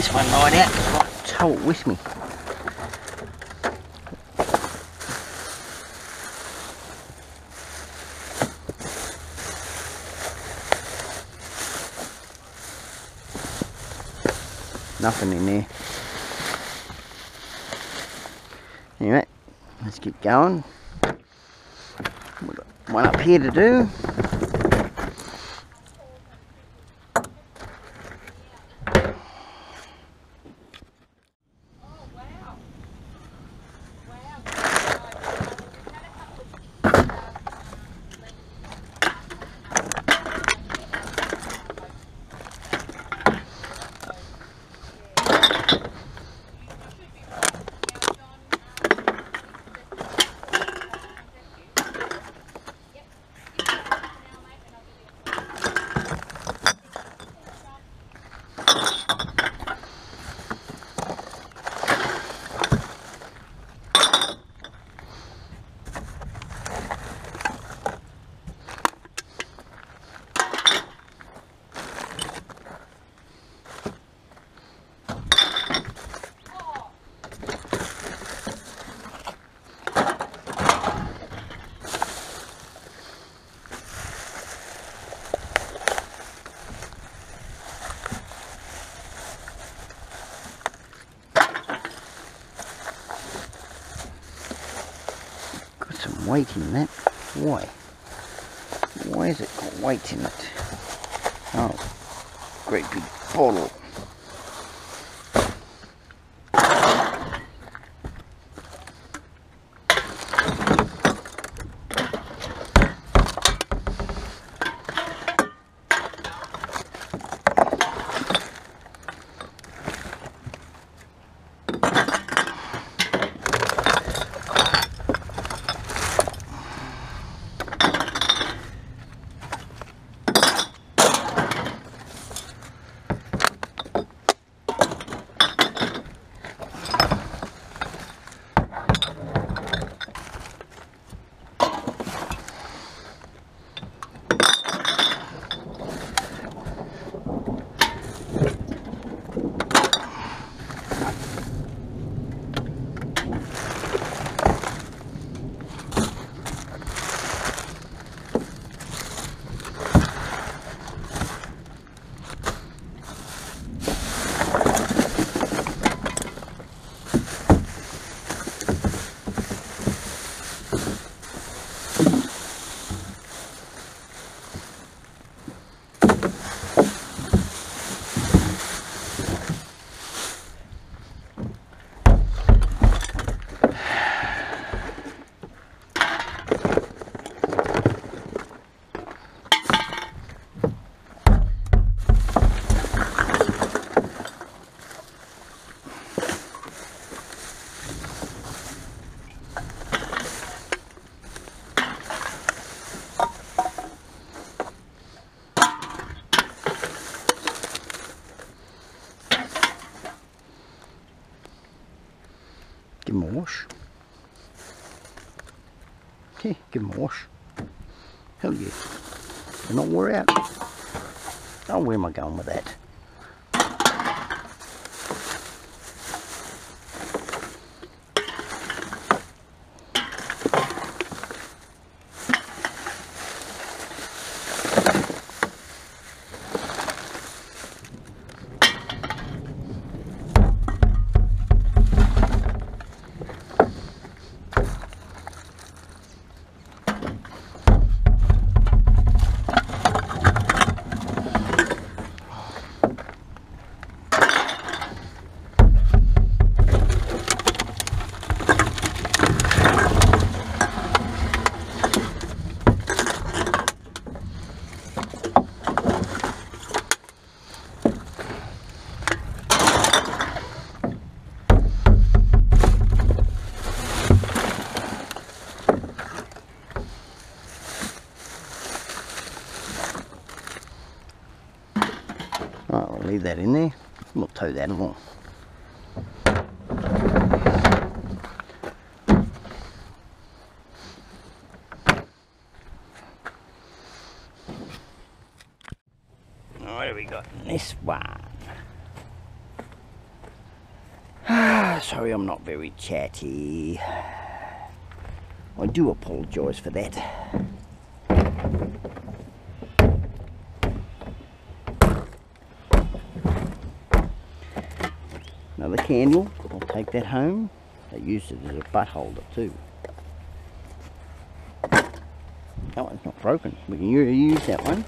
This one right out because I tow it with me. Nothing in there. Anyway, let's get going. We've got one up here to do. Weight in that. Why? Why is it got weight in it? Oh, great big bottle. Give him a wash. Hell yeah. They're not wore out. Oh, where am I going with that? That in there. We'll tow that along. What have we got in this one? sorry I'm not very chatty. I do apologise for that. Candle, I'll take that home. They used it as a butt holder too. That one's not broken. We can use that one.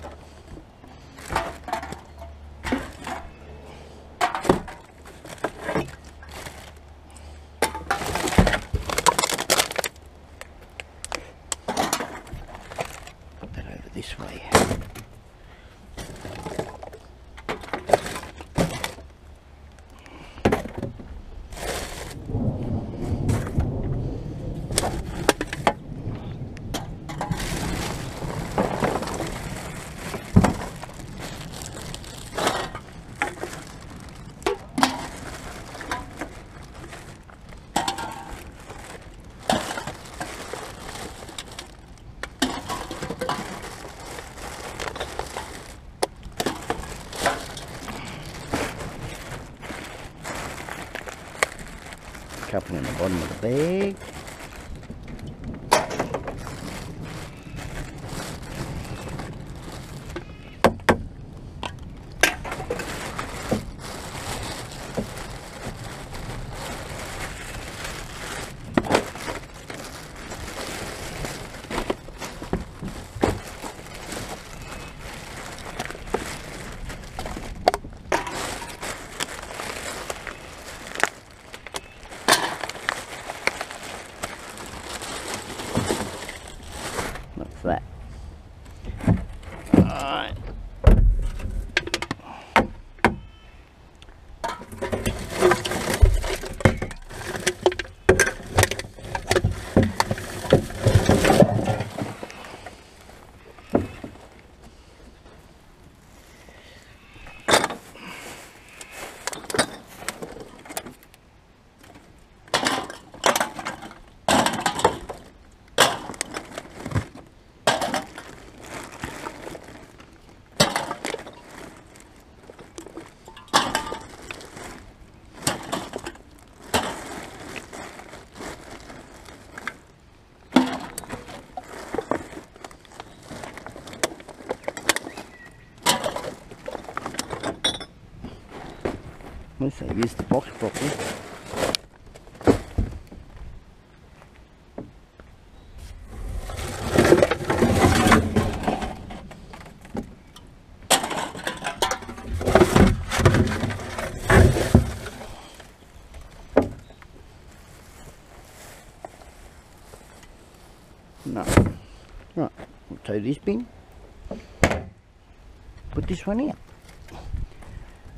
Couple in the bottom of the bag. Let's say use the box properly. No. Right, we'll tow this bin. Put this one out.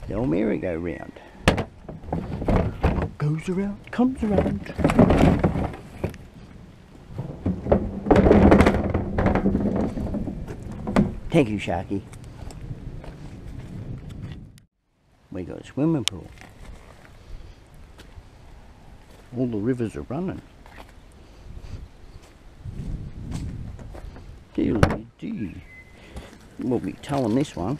The old merry-go-round goes around, comes around. Thank you, Sharky. We got a swimming pool. All the rivers are running. Deal, We'll be towing this one.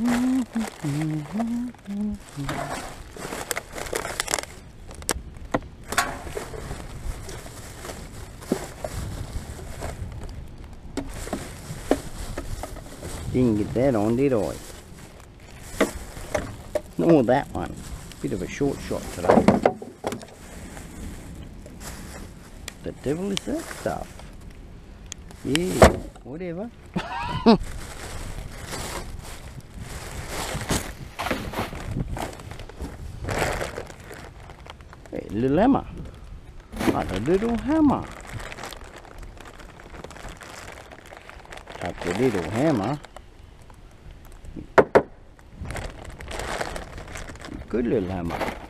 Didn't get that on, did I? Nor that one. Bit of a short shot today. The devil is that stuff? Yeah, whatever. (laughs) a little hammer. A little hammer. Take the little hammer Good little hammer.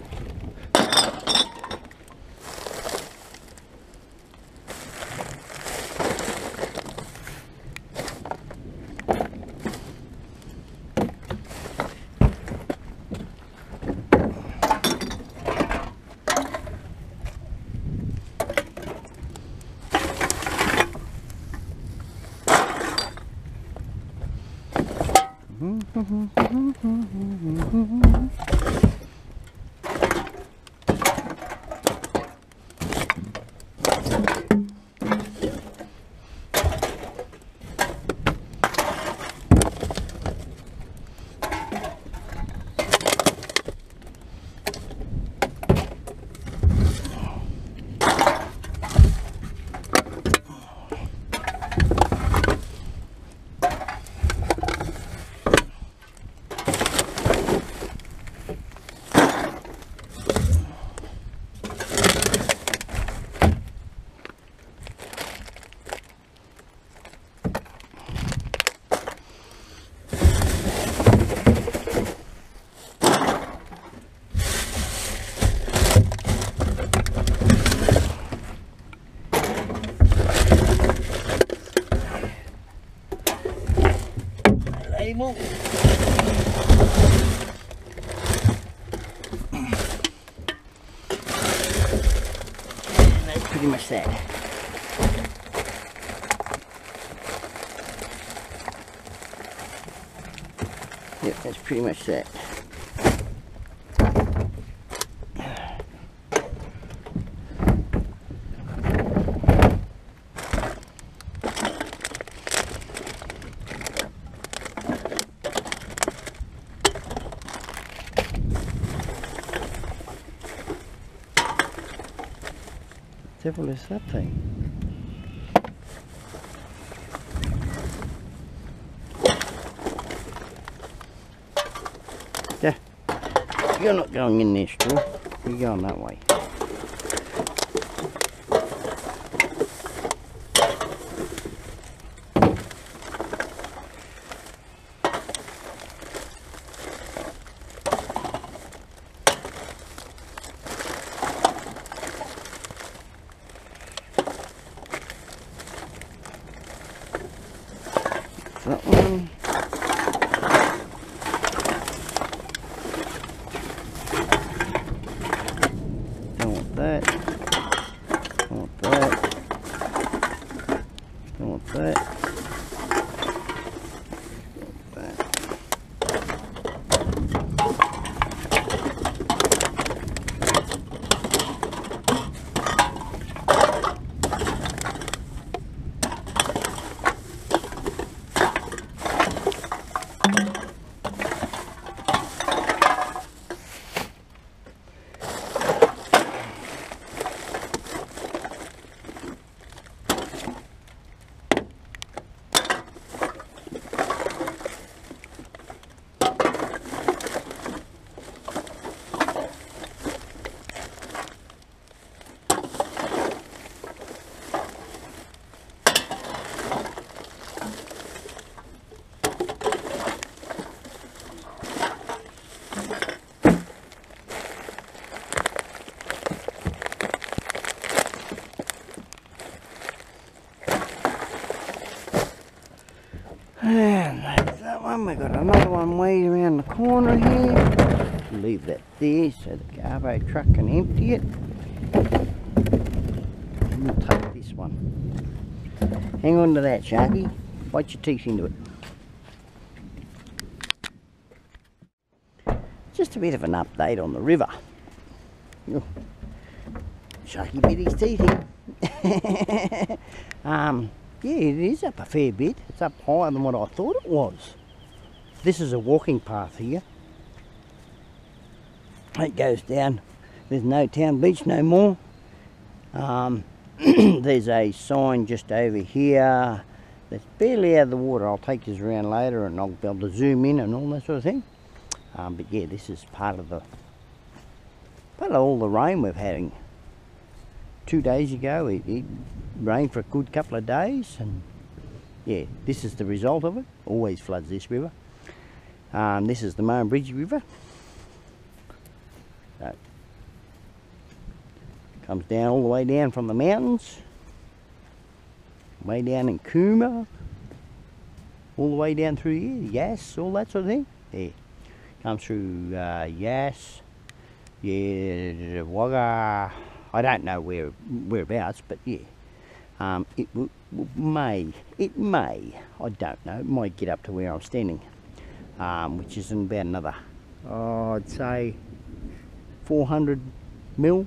label. And that's pretty much that. Yep, that's pretty much that. devil is that thing? You're not going in there, straw. You're going that way. that one. Don't want that. Don't want that. Don't want that. And that. We got another one way around the corner here. Leave that there so the carbo truck can empty it. And we'll take this one. Hang on to that, Sharky. Bite your teeth into it. Just a bit of an update on the river. Sharky bit his teeth in. (laughs) um, yeah, it is up a fair bit. It's up higher than what I thought it was. This is a walking path here. It goes down. There's no town beach no more. Um, (clears throat) there's a sign just over here that's barely out of the water. I'll take this around later and I'll be able to zoom in and all that sort of thing. Um, but yeah, this is part of the part of all the rain we've had. Two days ago, it, it rained for a good couple of days and yeah this is the result of it always floods this river um, this is the Murrumbidgee River. So, comes down all the way down from the mountains way down in Cooma all the way down through here. Yass all that sort of thing. There. Comes through uh, Yass yeah Wagga I don't know where whereabouts but yeah. Um, it may, it may, I don't know, it might get up to where I'm standing. Um, which is in about another, oh, I'd say 400 mil,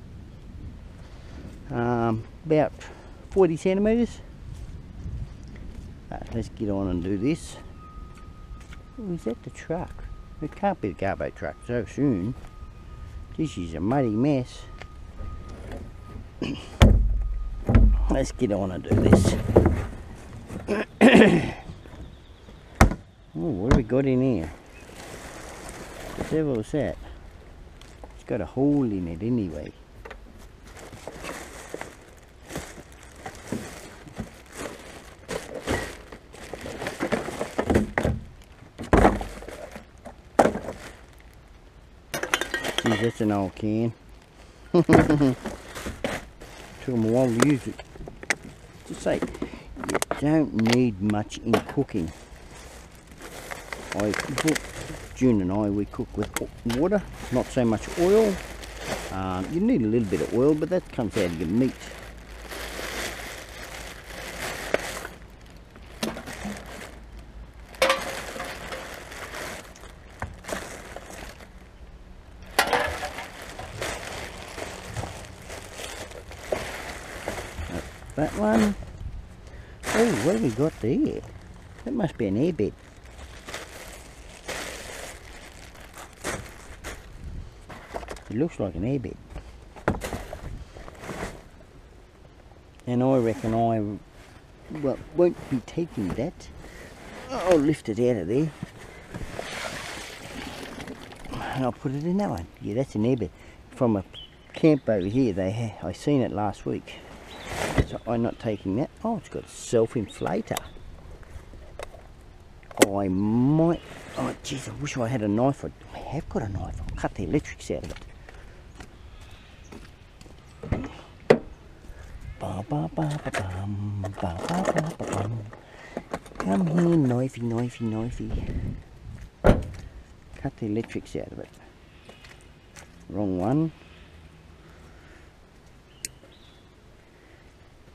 um, about 40 centimetres. Uh, let's get on and do this. Oh, is that the truck? It can't be the carbo truck so soon. This is a muddy mess. (coughs) Let's get on and do this. (coughs) oh, what have we got in here? What devil's that? It's got a hole in it anyway. Geez, that's an old can. (laughs) Took them a while to use it. Just say, you don't need much in cooking. I cook, June and I, we cook with water, not so much oil. Um, you need a little bit of oil, but that comes out of your meat. That one. Oh, what have we got there? That must be an airbed. It looks like an airbed. And I reckon I well, won't be taking that. I'll lift it out of there. And I'll put it in that one. Yeah, that's an airbed. From a camp over here, they I seen it last week. So I'm not taking that. Oh, it's got a self-inflator. I might... Oh, jeez, I wish I had a knife. I have got a knife. I'll cut the electrics out of it. Ba, ba, ba, bum, ba, ba, ba, ba, bum. Come here, knifey, knifey, knifey. Cut the electrics out of it. Wrong one.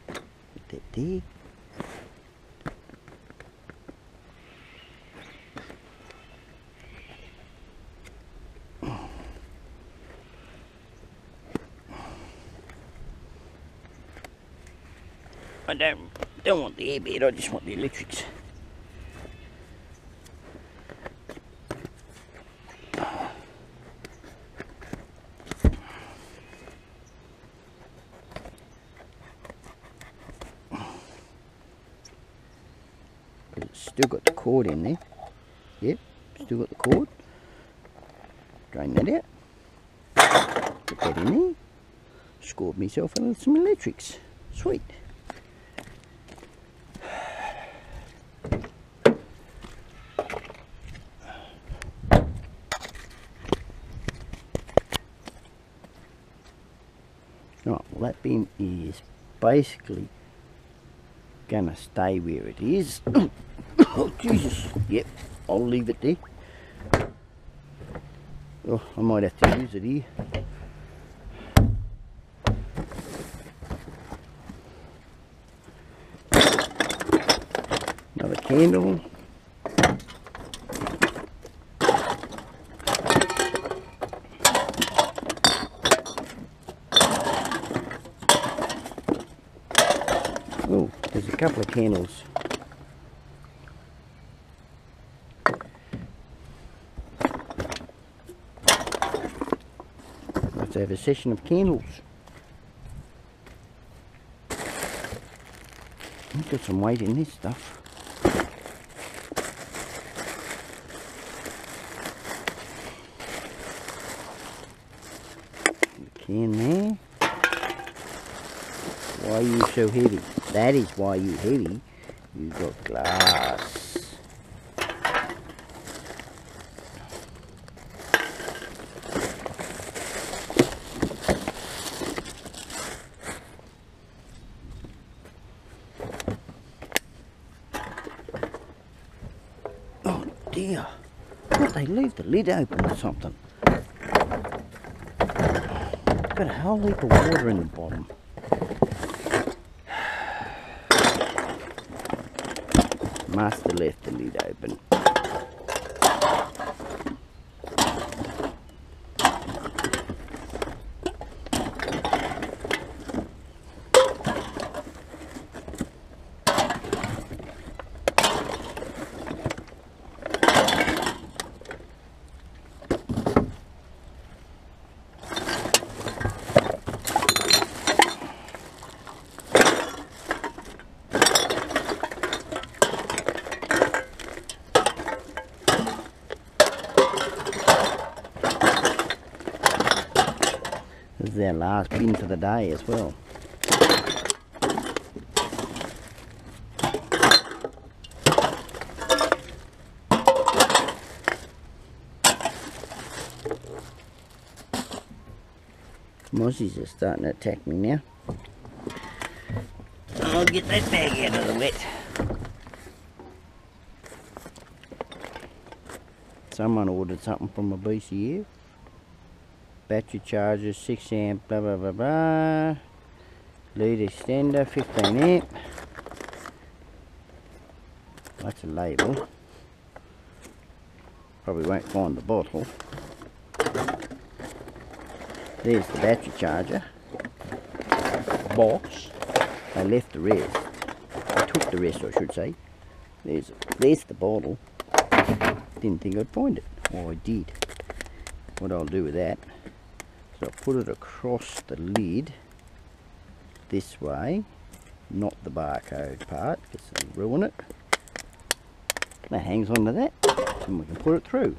Put that there. I don't don't want the airbed, I just want the electrics. Still got the cord in there. Yep, still got the cord. Drain that out. Put that in there. Scored myself some electrics. Sweet. Bin is basically gonna stay where it is. (coughs) oh Jesus, yep, I'll leave it there. Oh, I might have to use it here. (coughs) Another candle. Oh, candles. Let's have a session of candles. We've got some weight in this stuff. Can there. Why are you so heavy? That is why you're heavy. You've got glass. Oh dear. What, they leave the lid open or something? Got a whole heap of water in the bottom. Have left the lid open. is our day as well. Mozzies are starting to attack me now. I'll get that bag out of the wet. Someone ordered something from a BCF. Battery charger, 6 amp, blah blah blah blah. Lead extender, 15 amp. That's a label. Probably won't find the bottle. There's the battery charger. Box. I left the rest. I took the rest I should say. There's there's the bottle. Didn't think I'd find it. Well I did. What I'll do with that is I'll put it across the lid this way. Not the barcode part because it'll ruin it. That hangs onto that and we can put it through.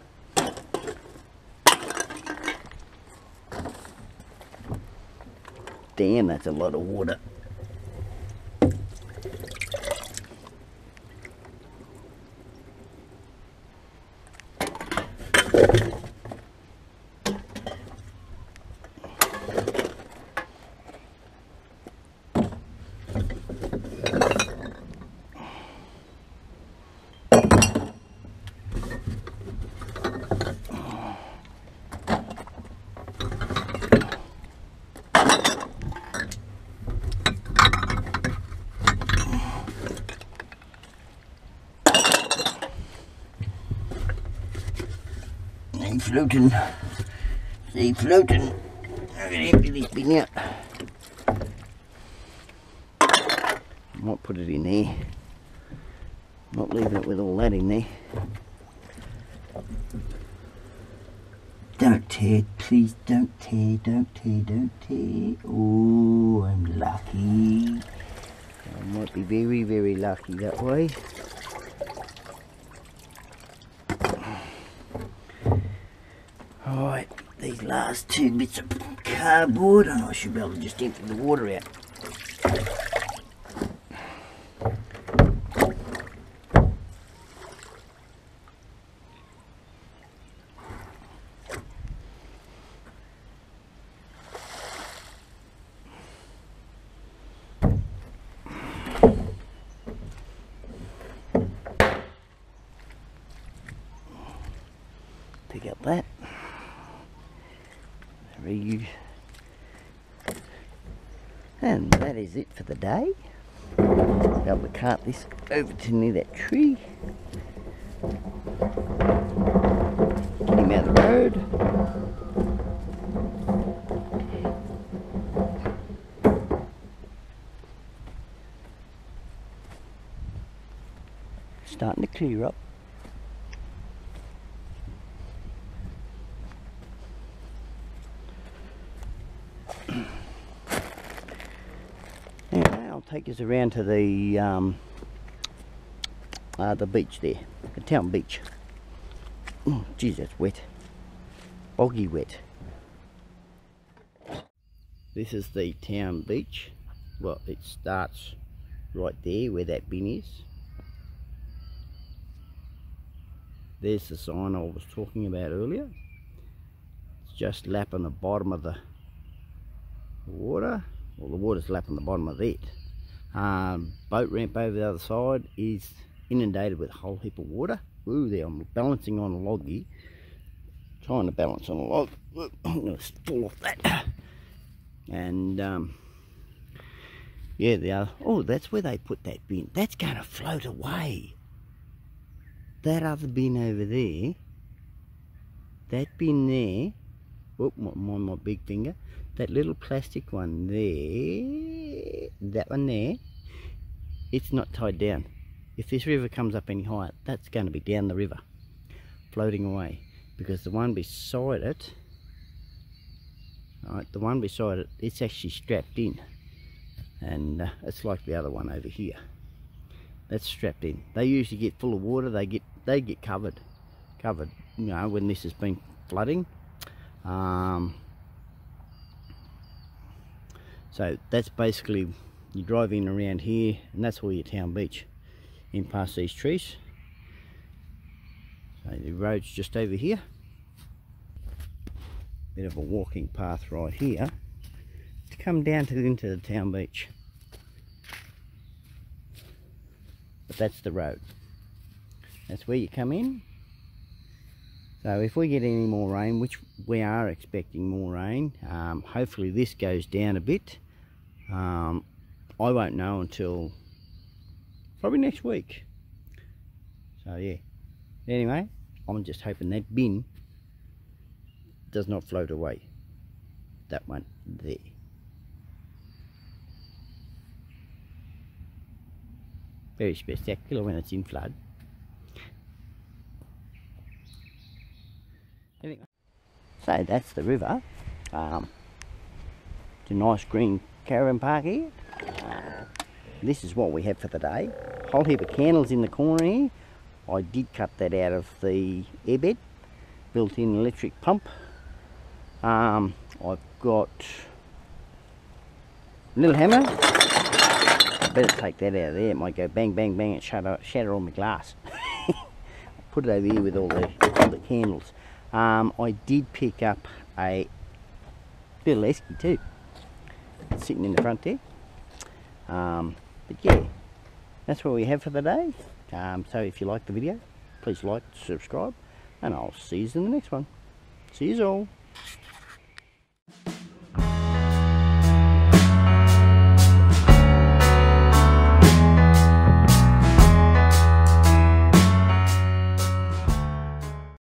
Damn, that's a lot of water. Floating. See floating. I'm gonna empty this bin out. Might put it in there. Not leaving it with all that in there. Don't tear, please don't tear, don't tear, don't tear. Oh, I'm lucky. I might be very, very lucky that way. Alright, these last two bits of cardboard, and I should be able to just empty the water out. Pick up that. Reuse. And that is it for the day. Be able to cart this over to near that Us around to the um, uh, the beach there, the town beach. Oh, geez, that's wet. Boggy wet. This is the town beach. Well, it starts right there where that bin is. There's the sign I was talking about earlier. It's just lapping the bottom of the water. Well, the water's lapping the bottom of it. Um, boat ramp over the other side is inundated with a whole heap of water. Ooh, there, I'm balancing on a loggy. Trying to balance on a log. (coughs) I'm going to fall off that. (coughs) And, um, yeah, the other, oh, that's where they put that bin. That's going to float away. That other bin over there, that bin there, oh, my, my big finger, that little plastic one there, that one there, it's not tied down. If this river comes up any higher, that's going to be down the river, floating away. Because the one beside it, right, the one beside it, it's actually strapped in. And uh, it's like the other one over here. That's strapped in. They usually get full of water, they get they get covered. Covered, you know, when this has been flooding. Um, So that's basically you drive in around here and that's all your town beach in past these trees. So the road's just over here. Bit of a walking path right here to come down to into the town beach. But that's the road. That's where you come in. So if we get any more rain, which we are expecting more rain, um, hopefully this goes down a bit. Um, I won't know until probably next week. So yeah. Anyway, I'm just hoping that bin does not float away. That one there. Very spectacular when it's in flood. Anyway, so that's the river. Um, it's a nice green caravan park here. Uh, this is what we have for the day. Whole heap of candles in the corner here. I did cut that out of the airbed. Built-in electric pump. Um, I've got a little hammer. Better take that out of there. It might go bang, bang, bang and shatter, shatter all my glass. (laughs) Put it over here with all the, all the candles. Um, I did pick up a little esky too. Sitting in the front there. Um, but yeah, that's what we have for the day. Um, so if you like the video, please like, subscribe, and I'll see you in the next one. See you all.